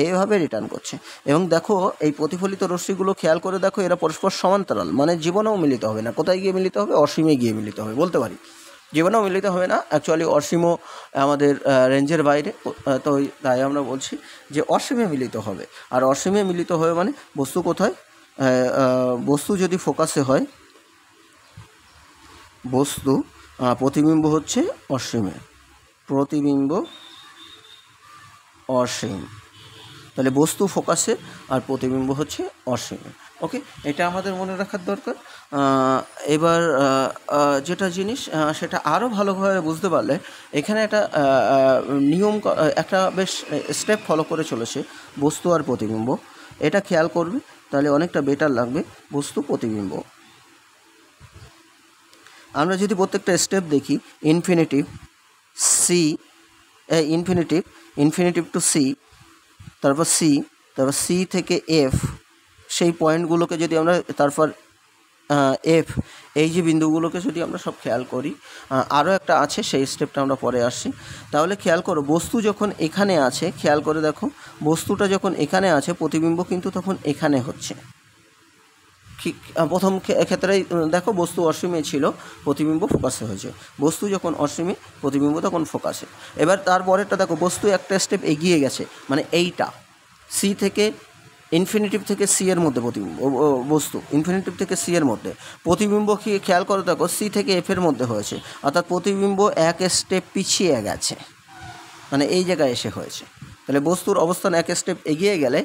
এইভাবে রিটার্ন করছে। এবং দেখো, এই প্রতিফলিত রশ্মিগুলো খেয়াল করে দেখো, এরা পরস্পর সমান্তরাল মানে জীবনেও মিলিত হবে না। কোথায় গিয়ে মিলিত হবে? অসীমে গিয়ে মিলিত হবে, বলতে পারি। জীবনেও মিলিত হবে না। অ্যাকচুয়ালি অসীমও আমাদের রেঞ্জের বাইরে। তো তাই আমরা বলছি যে অসীমে মিলিত হবে। আর অসীমে মিলিত হবে মানে বস্তু কোথায়? বস্তু যদি ফোকাসে হয় বস্তু প্রতিবিম্ব হচ্ছে অসীমে। প্রতিবিম্ব অসীম। তাহলে বস্তু ফোকাসে আর প্রতিবিম্ব হচ্ছে অসীমে। ওকে, এটা আমাদের মনে রাখার দরকার। এবার যেটা জিনিস সেটা আরও ভালোভাবে বুঝতে পারলে, এখানে একটা নিয়ম একটা বেশ স্টেপ ফলো করে চলেছে, বস্তু আর প্রতিবিম্ব। এটা খেয়াল করবে, তাহলে অনেকটা বেটার লাগবে, বস্তু প্রতিবিম্ব। আমরা যদি প্রত্যেকটা স্টেপ দেখি infinitive C infinitive infinitive to C তারপর সি তারপর সি থেকে এফ সেই পয়েন্টগুলোকে যদি আমরা, তারপর এফ এই যে বিন্দুগুলোকে যদি আমরা সব খেয়াল করি আরও একটা আছে, সেই স্টেপটা আমরা পরে আসছি। তাহলে খেয়াল করো, বস্তু যখন এখানে আছে, খেয়াল করে দেখো, বস্তুটা যখন এখানে আছে, প্রতিবিম্ব কিন্তু তখন এখানে হচ্ছে। প্রথম ক্ষেত্রেই দেখো বস্তু অসীমে ছিল, প্রতিবিম্ব ফোকাসে হয়েছে। বস্তু যখন অসীমে, প্রতিবিম্ব তখন ফোকাসে। এবার তারপরেরটা দেখো, বস্তু একটা স্টেপ এগিয়ে গেছে মানে এইটা। সি থেকে ইনফিনিটিভ থেকে সি এর মধ্যে প্রতিবিম্ব বস্তু ইনফিনিটিভ থেকে সি এর মধ্যে। প্রতিবিম্ব কি খেয়াল করে দেখো সি থেকে এফ এর মধ্যে হয়েছে, অর্থাৎ প্রতিবিম্ব এক স্টেপ পিছিয়ে গেছে। মানে এই জায়গায় এসে হয়েছে। তাহলে বস্তুর অবস্থান এক স্টেপ এগিয়ে গেলে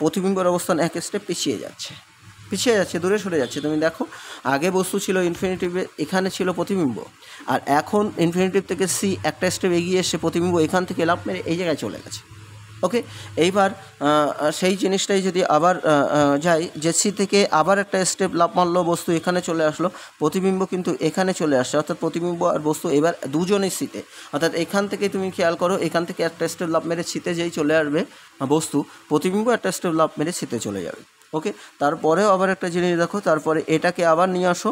প্রতিবিম্বের অবস্থান এক স্টেপ পিছিয়ে যাচ্ছে। পিছিয়ে যাচ্ছে, দূরে সরে যাচ্ছে। তুমি দেখো, আগে বস্তু ছিল ইনফিনিটিভে এখানে ছিল প্রতিবিম্ব। আর এখন ইনফিনিটিভ থেকে সি একটা স্টেপ এগিয়ে এসে প্রতিবিম্ব এখান থেকে লাভ মেরে এই জায়গায় চলে গেছে। ওকে এইবার সেই জিনিসটাই যদি আবার যাই যে সি থেকে আবার একটা স্টেপ লাভ মারলো, বস্তু এখানে চলে আসলো, প্রতিবিম্ব কিন্তু এখানে চলে আসছে। অর্থাৎ প্রতিবিম্ব আর বস্তু এবার দুজনেই সিতে অর্থাৎ এখান থেকে তুমি খেয়াল করো, এখান থেকে একটা স্টেপ লাভ মেরে সিতে যেই চলে আসবে বস্তু, প্রতিবিম্ব একটা স্টেপ লাভ মেরে সিতে চলে যাবে। ওকে তারপরেও আবার একটা জিনিস দেখো, তারপরে এটাকে আবার নিয়ে আসো।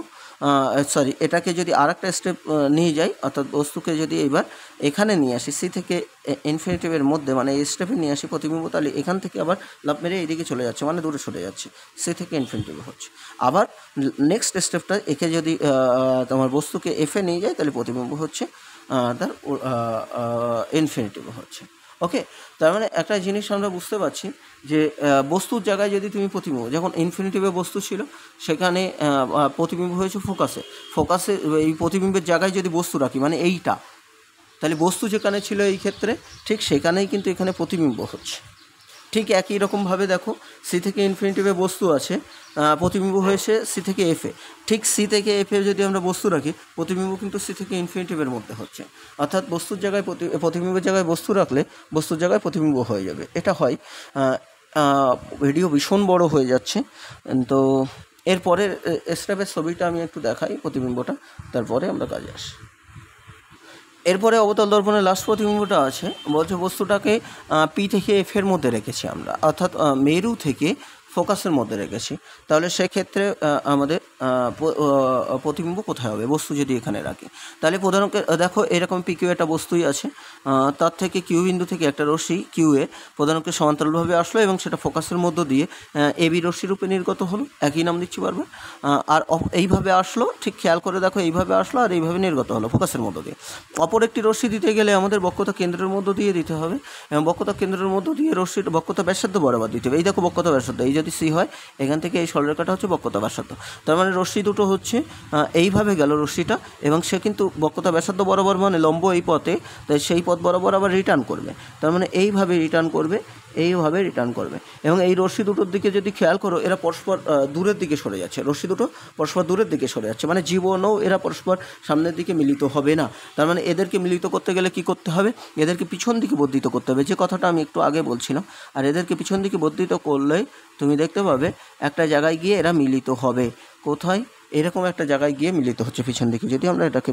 সরি এটাকে যদি আর একটা স্টেপ নিয়ে যাই, অর্থাৎ বস্তুকে যদি এবার এখানে নিয়ে আসি সি থেকে ইনফিনিটিভের মধ্যে মানে এই স্টেপে নিয়ে আসি প্রতিবিম্ব, তাহলে এখান থেকে আবার লাভ মেরে এইদিকে চলে যাচ্ছে মানে দূরে সরে যাচ্ছে। সি থেকে ইনফিনিটিভ হচ্ছে। আবার নেক্সট স্টেপটা একে যদি তোমার বস্তুকে এফে নিয়ে যায় তাহলে প্রতিবিম্ব হচ্ছে তার ইনফিনিটিভ হচ্ছে। ওকে তার মানে একটা জিনিস আমরা বুঝতে পারছি যে বস্তুর জায়গায় যদি তুমি প্রতিবিম্ব, যখন ইনফিনিটিভে বস্তু ছিল, সেখানে প্রতিবিম্ব হয়েছে ফোকাসে ফোকাসে এই প্রতিবিম্বের জায়গায় যদি বস্তু রাখি মানে এইটা, তাহলে বস্তু যেখানে ছিল এই ক্ষেত্রে, ঠিক সেখানেই কিন্তু এখানে প্রতিবিম্ব হচ্ছে। ঠিক একই রকমভাবে দেখো সি থেকে ইনফিনিটিভে বস্তু আছে প্রতিবিম্ব হয়েছে সি থেকে এফে ঠিক সি থেকে এফে যদি আমরা বস্তু রাখি, প্রতিবিম্ব কিন্তু সি থেকে ইনফিনিটিভের মধ্যে হচ্ছে। অর্থাৎ বস্তুর জায়গায় প্রতি, প্রতিবিম্বের জায়গায় বস্তু রাখলে বস্তুর জায়গায় প্রতিবিম্ব হয়ে যাবে। এটা হয় ভিডিও ভীষণ বড় হয়ে যাচ্ছে। তো এরপরে স্টেপের ছবিটা আমি একটু দেখাই প্রতিবিম্বটা, তারপরে আমরা কাজে আসি। এরপরে অবতল দর্পণের লাস্ট প্রতিবিম্বটা আছে, বলছে বস্তুটাকে পি থেকে এফের মধ্যে রেখেছি আমরা। অর্থাৎ মেরু থেকে ফোকাসের মধ্যে রেখেছি। তাহলে সেক্ষেত্রে আমাদের প্রতিবিম্ব কোথায় হবে? বস্তু যদি এখানে রাখি। তাহলে প্রধানত দেখো, এরকম পি কিউ একটা বস্তুই আছে। তার থেকে কিউ বিন্দু থেকে একটা রশ্মি কিউ এ প্রধানত সমান্তরালভাবে আসলো এবং সেটা ফোকাসের মধ্য দিয়ে এ বি রশ্মি রূপে নির্গত হলো। একই নাম দিচ্ছি পারবে আর এইভাবে আসলো, ঠিক খেয়াল করে দেখো, এইভাবে আসলো আর এইভাবে নির্গত হলো ফোকাসের মধ্য দিয়ে। অপর একটি রশ্মি দিতে গেলে আমাদের বক্ষতা কেন্দ্রের মধ্য দিয়ে দিতে হবে। এবং বক্ষতা কেন্দ্রের মধ্য দিয়ে রশ্মির বক্ষতা ব্যাসার্ধ বরাবর দিতে হবে। এই দেখো বক্ষতা ব্যাসার্ধ, এই যদি সি হয়, এখান থেকে এই সরলরেখাটা হচ্ছে বক্ষতা ব্যাসার্ধ। তার মানে রশ্মি দুটো হচ্ছে এইভাবে গেল রশ্মিটা, এবং সে কিন্তু বক্ষতা ব্যাসার্ধ বরাবর মানে লম্ব এই পথে, তাই সেই পথ বরাবর আবার রিটার্ন করবে। তার মানে এইভাবে রিটার্ন করবে, এইভাবে রিটার্ন করবে। এবং এই রশ্মি দুটোর দিকে যদি খেয়াল করো, এরা পরস্পর দূরের দিকে সরে যাচ্ছে। রশ্মি দুটো পরস্পর দূরের দিকে সরে যাচ্ছে। মানে জীবনও এরা পরস্পর সামনের দিকে মিলিত হবে না। তার মানে এদেরকে মিলিত করতে গেলে কি করতে হবে? এদেরকে পিছন দিকে বর্ধিত করতে হবে। যে কথাটা আমি একটু আগে বলছিলাম, আর এদেরকে পিছন দিকে বর্ধিত করলেই তুমি দেখতে পাবে একটা জায়গায় গিয়ে এরা মিলিত হবে। কোথায়? এরকম একটা জায়গায় গিয়ে মিলিত হচ্ছে পিছন দিকে, যদি আমরা এটাকে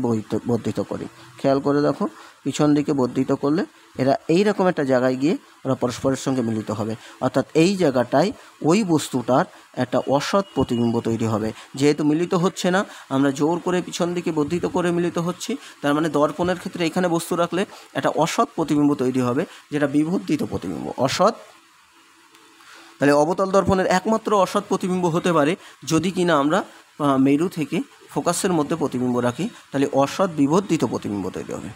বর্ধিত করি। খেয়াল করে দেখো, পিছন দিকে বর্ধিত করলে এরা এই রকম একটা জায়গায় গিয়ে ওরা পরস্পরের সঙ্গে মিলিত হবে। অর্থাৎ এই জায়গাটায় ওই বস্তুটার একটা অসৎ প্রতিবিম্ব তৈরি হবে। যেহেতু মিলিত হচ্ছে না, আমরা জোর করে পিছন দিকে বর্ধিত করে মিলিত হচ্ছি, তার মানে দর্পণের ক্ষেত্রে এখানে বস্তু রাখলে একটা অসৎ প্রতিবিম্ব তৈরি হবে, যেটা বিবর্ধিত প্রতিবিম্ব। অসৎ তাহলে অবতল দর্পণের একমাত্র অসৎ প্রতিবিম্ব হতে পারে যদি কিনা আমরা মেরু থেকে ফোকাসের মধ্যে প্রতিবিম্ব রাখি, তাহলে অসৎ বিবর্ধিত প্রতিবিম্ব তৈরি হবে।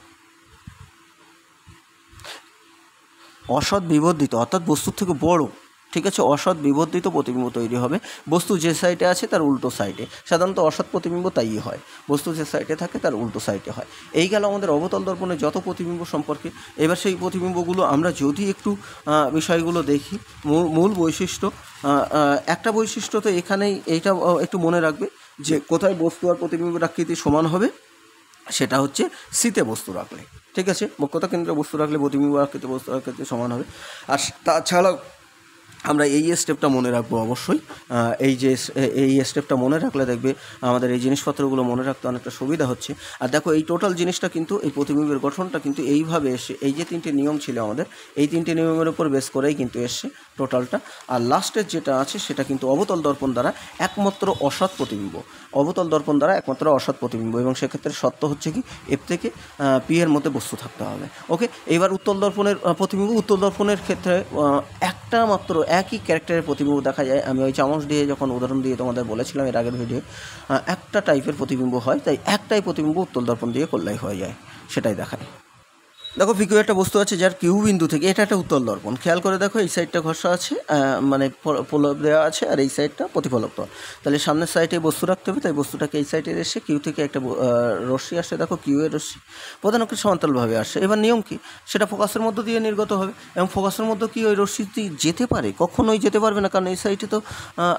অসৎ বিবর্ধিত, অর্থাৎ বস্তুর থেকে বড়। ঠিক আছে, অসৎ বিবর্ধিত প্রতিবিম্ব তৈরি হবে। বস্তু যে সাইডে আছে তার উল্টো সাইডে সাধারণত অসৎ প্রতিবিম্ব তাই হয়। বস্তু যে সাইডে থাকে তার উল্টো সাইডে হয়। এই গেল আমাদের অবতল দর্পণের যত প্রতিবিম্ব সম্পর্কে। এবার সেই প্রতিবিম্বগুলো আমরা যদি একটু বিষয়গুলো দেখি, মূল বৈশিষ্ট্য একটা বৈশিষ্ট্য তো এখানেই এইটা একটু মনে রাখবে যে কোথায় বস্তু আর প্রতিবিম্বের আকৃতি সমান হবে, সেটা হচ্ছে শীতে বস্তু রাখলে। ঠিক আছে? বক্ষতা কেন্দ্রে বস্তু রাখলে প্রতিবিম্ব আকৃতি, বস্তু আকৃতি সমান হবে। আর তাছাড়াও আমরা এই স্টেপটা মনে রাখব অবশ্যই। এই যে, এই স্টেপটা মনে রাখলে দেখবে আমাদের এই জিনিসপত্রগুলো মনে রাখতে অনেকটা সুবিধা হচ্ছে। আর দেখো, এই টোটাল জিনিসটা কিন্তু, এই প্রতিবিম্বের গঠনটা কিন্তু এইভাবে এসে, এই যে তিনটে নিয়ম ছিল আমাদের, এই তিনটে নিয়মের উপর বেস করেই কিন্তু এসছে টোটালটা আর লাস্টের যেটা আছে, সেটা কিন্তু অবতল দর্পণ দ্বারা একমাত্র অসৎ প্রতিবিম্ব। অবতল দর্পণ দ্বারা একমাত্র অসৎ প্রতিবিম্ব, এবং সেক্ষেত্রে সত্য হচ্ছে কি? এর থেকে পি এর মধ্যে বস্তু থাকতে হবে। ওকে এবার উত্তল দর্পণের প্রতিবিম্ব, উত্তল দর্পণের ক্ষেত্রে একটা মাত্র একই ক্যারেক্টারের প্রতিবিম্ব দেখা যায়। আমি ওই চামচ দিয়ে যখন উদাহরণ দিয়ে তোমাদের বলেছিলাম এর আগের ভিডিও একটা টাইপের প্রতিবিম্ব হয়, তাই একটাই প্রতিবিম্ব উত্তল দর্পণ দিয়ে করলেই হয়ে যায়। সেটাই দেখায়। দেখো পিকিউ একটা বস্তু আছে যার কিউ বিন্দু থেকে, এটা একটা উত্তল দর্পণ। খেয়াল করে দেখো, এই সাইডটা ঘষা আছে মানে প- প্রলেপ দেওয়া আছে, আর এই সাইডটা প্রতিফলক তল তাহলে সামনের সাইডে বস্তু রাখতে হবে, তাই বস্তুটাকে এই সাইডে এসে কিউ থেকে একটা রশ্মি আসে, দেখো, কিউ এর রশ্মি। প্রধানত সমান্তরালভাবে আসে। এবার নিয়ম কি? সেটা ফোকাসের মধ্য দিয়ে নির্গত হবে, এবং ফোকাসের মধ্যে কি ওই রশ্মিটি যেতে পারে? কখনোই যেতে পারবে না, কারণ এই সাইডে তো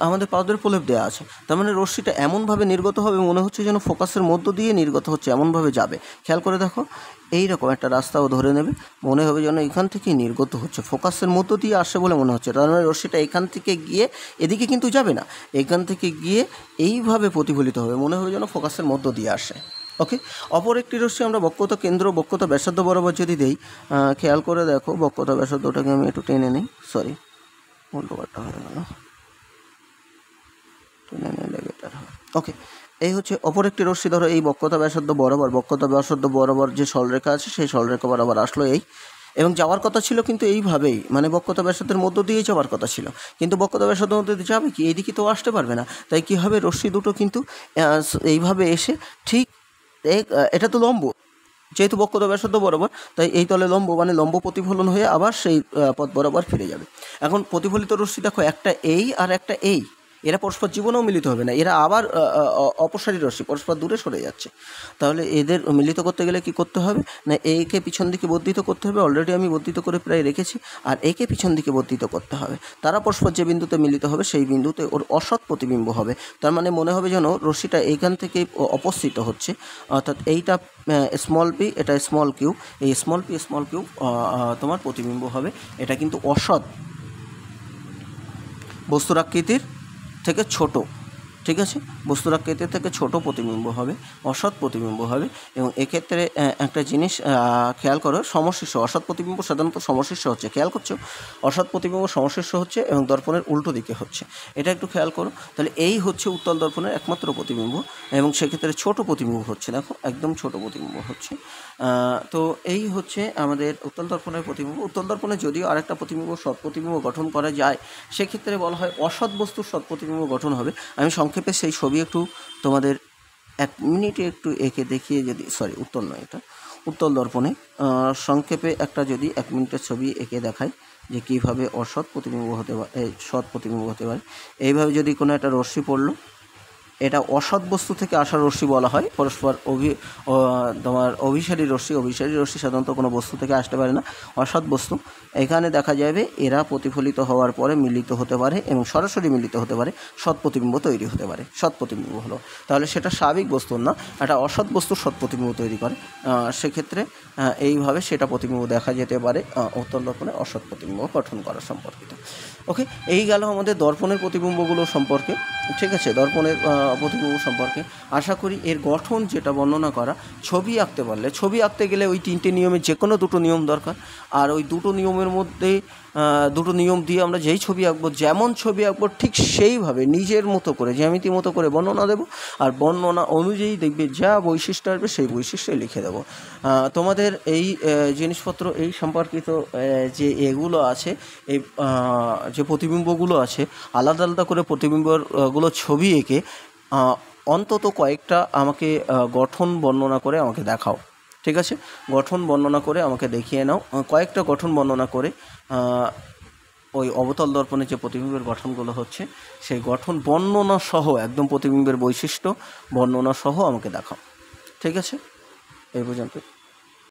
আমাদের পাউডার প্রলেপ দেওয়া আছে। তার মানে রশ্মিটা এমনভাবে নির্গত হবে, মনে হচ্ছে যেন ফোকাসের মধ্য দিয়ে নির্গত হচ্ছে, এমনভাবে যাবে। খেয়াল করে দেখো এই রকম একটা রাস্তাও ধরে নেবে। মনে হবে যেন এখান থেকেই নির্গত হচ্ছে। ফোকাসের মধ্য দিয়ে আসে বলে মনে হচ্ছে। তার মানে রশ্মিটা এখান থেকে গিয়ে এদিকে কিন্তু যাবে না। এখান থেকে গিয়ে এইভাবে প্রতিফলিত হবে। মনে হবে যেন ফোকাসের মধ্য দিয়ে আসে। ওকে? অপর একটি রশ্মি আমরা বক্রতা কেন্দ্র, বক্রতা ব্যাসার্ধ বরাবর যদি দেই খেয়াল করে দেখো, বক্রতা ব্যাসার্ধটাকে আমি একটু টেনে নিই। সরি উল্টোপাল্টা হয়ে গেল। টেনে নিলে বেটার হয় ওকে এই হচ্ছে অপর একটি রশ্মি ধরো, এই বক্রতা ব্যাসার্ধ বরাবর, বক্রতা ব্যাসার্ধ বরাবর যে সরলরেখা আছে, সেই সরলরেখা বরাবর আসলো এই। এবং যাওয়ার কথা ছিল কিন্তু এইভাবেই মানে বক্রতা ব্যাসার্ধের মধ্য দিয়েই যাওয়ার কথা ছিল। কিন্তু বক্রতা ব্যাসার্ধের মধ্যে দিয়ে যাবে কি? এইদিকে তো আসতে পারবে না। তাই কী হবে? রশ্মি দুটো কিন্তু এইভাবে এসে ঠিক এটা তো লম্ব, যেহেতু বক্রতা ব্যাসার্ধ বরাবর, তাই এই তলে লম্ব মানে লম্ব প্রতিফলন হয়ে আবার সেই পথ বরাবর ফিরে যাবে। এখন প্রতিফলিত রশ্মি দেখো, একটা এই আর একটা এই। এরা পরস্পর জীবনেও মিলিত হবে না, এরা আবার অপসারী রশ্মি পরস্পর দূরে সরে যাচ্ছে। তাহলে এদের মিলিত করতে গেলে কি করতে হবে? না, একে পিছন দিকে বর্ধিত করতে হবে অলরেডি আমি বর্ধিত করে প্রায় রেখেছি, আর একে পিছন দিকে বর্ধিত করতে হবে। তারা পরস্পর যে বিন্দুতে মিলিত হবে, সেই বিন্দুতে ওর অসৎ প্রতিবিম্ব হবে। তার মানে মনে হবে যেন রশ্মিটা এইখান থেকে অপস্থিত হচ্ছে। অর্থাৎ এইটা স্মল পি এটা স্মল কিউ এই স্মল পি স্মল কিউ তোমার প্রতিবিম্ব হবে। এটা কিন্তু অসৎ বস্তুর আকৃতির থেকে ছোট, ঠিক আছে? বস্তুর আকৃতির থেকে ছোট প্রতিবিম্ব হবে, অসৎ প্রতিবিম্ব হবে এবং এক্ষেত্রে একটা জিনিস খেয়াল করো, সমশীর্ষ, অসৎ প্রতিবিম্ব সাধারণত সমশীর্ষ হচ্ছে, খেয়াল করছ? অসৎ প্রতিবিম্ব সমশীর্ষ হচ্ছে এবং দর্পণের উল্টো দিকে হচ্ছে, এটা একটু খেয়াল করো, তাহলে এই হচ্ছে উত্তল দর্পণের একমাত্র প্রতিবিম্ব এবং সেক্ষেত্রে ছোট প্রতিবিম্ব হচ্ছে, দেখো, একদম ছোট প্রতিবিম্ব হচ্ছে তো এই হচ্ছে আমাদের উত্তল দর্পণের প্রতিবিম্ব। উত্তল দর্পণে যদিও আরেকটা প্রতিবিম্ব সৎ প্রতিবিম্ব গঠন করা যায়, সেক্ষেত্রে বলা হয় অসৎ বস্তুর সৎ প্রতিবিম্ব গঠন হবে। আমি সংক্ষেপে সেই ছবি একটু তোমাদের এক মিনিটে একটু এঁকে দেখিয়ে যদি সরি উত্তল নয় এটা, উত্তল দর্পণে সংক্ষেপে একটা যদি এক মিনিটের ছবি এঁকে দেখাই যে কীভাবে অসৎ প্রতিবিম্ব হতে পারে সৎ প্রতিবিম্ব হতে পারে। এইভাবে যদি কোনো একটা রশ্মি পড়ল এটা অসৎ বস্তু থেকে আসা রশ্মি বলা হয়। পরস্পর অভি তোমার অভিসারী রশ্মি অভিসারী রশ্মি সাধারণত কোনো বস্তু থেকে আসতে পারে না, অসৎ বস্তু। এখানে দেখা যাবে এরা প্রতিফলিত হওয়ার পরে মিলিত হতে পারে এবং সরাসরি মিলিত হতে পারে, সৎ প্রতিবিম্ব তৈরি হতে পারে, সৎ প্রতিবিম্ব হলো। তাহলে সেটা স্বাভাবিক বস্তুর না একটা অসৎ বস্তু সৎ প্রতিবিম্ব তৈরি করে। সেক্ষেত্রে এইভাবে সেটা প্রতিবিম্ব দেখা যেতে পারে উত্তর দর্পণে অসৎ প্রতিবিম্ব গঠন করা সম্পর্কিত। ওকে, এই গেল আমাদের দর্পণের প্রতিবিম্বগুলো সম্পর্কে। ঠিক আছে, দর্পণের প্রতিবিম্ব সম্পর্কে। আশা করি এর গঠন যেটা বর্ণনা করা, ছবি আঁকতে পারলে, ছবি আঁকতে গেলে ওই তিনটে নিয়মের যে কোনো দুটো নিয়ম দরকার। আর ওই দুটো নিয়মের মধ্যে দুটো নিয়ম দিয়ে আমরা যেই ছবি আঁকবো, যেমন ছবি আঁকবো, ঠিক সেইভাবে নিজের মতো করে, জ্যামিতি মতো করে বর্ণনা দেবো। আর বর্ণনা অনুযায়ী দেখবে যা বৈশিষ্ট্য আসবে সেই বৈশিষ্ট্য লিখে দেবো। তোমাদের এই জিনিসপত্র, এই সম্পর্কিত যে এগুলো আছে, এই যে প্রতিবিম্বগুলো আছে, আলাদা আলাদা করে প্রতিবিম্বগুলো ছবি এঁকে অন্তত কয়েকটা আমাকে গঠন বর্ণনা করে আমাকে দেখাও, ঠিক আছে? গঠন বর্ণনা করে আমাকে দেখিয়ে নাও। কয়েকটা গঠন বর্ণনা করে ওই অবতল দর্পণে যে প্রতিবিম্বের গঠনগুলো হচ্ছে, সেই গঠন বর্ণনা সহ, একদম প্রতিবিম্বের বৈশিষ্ট্য বর্ণনা সহ আমাকে দেখাও, ঠিক আছে? এই পর্যন্ত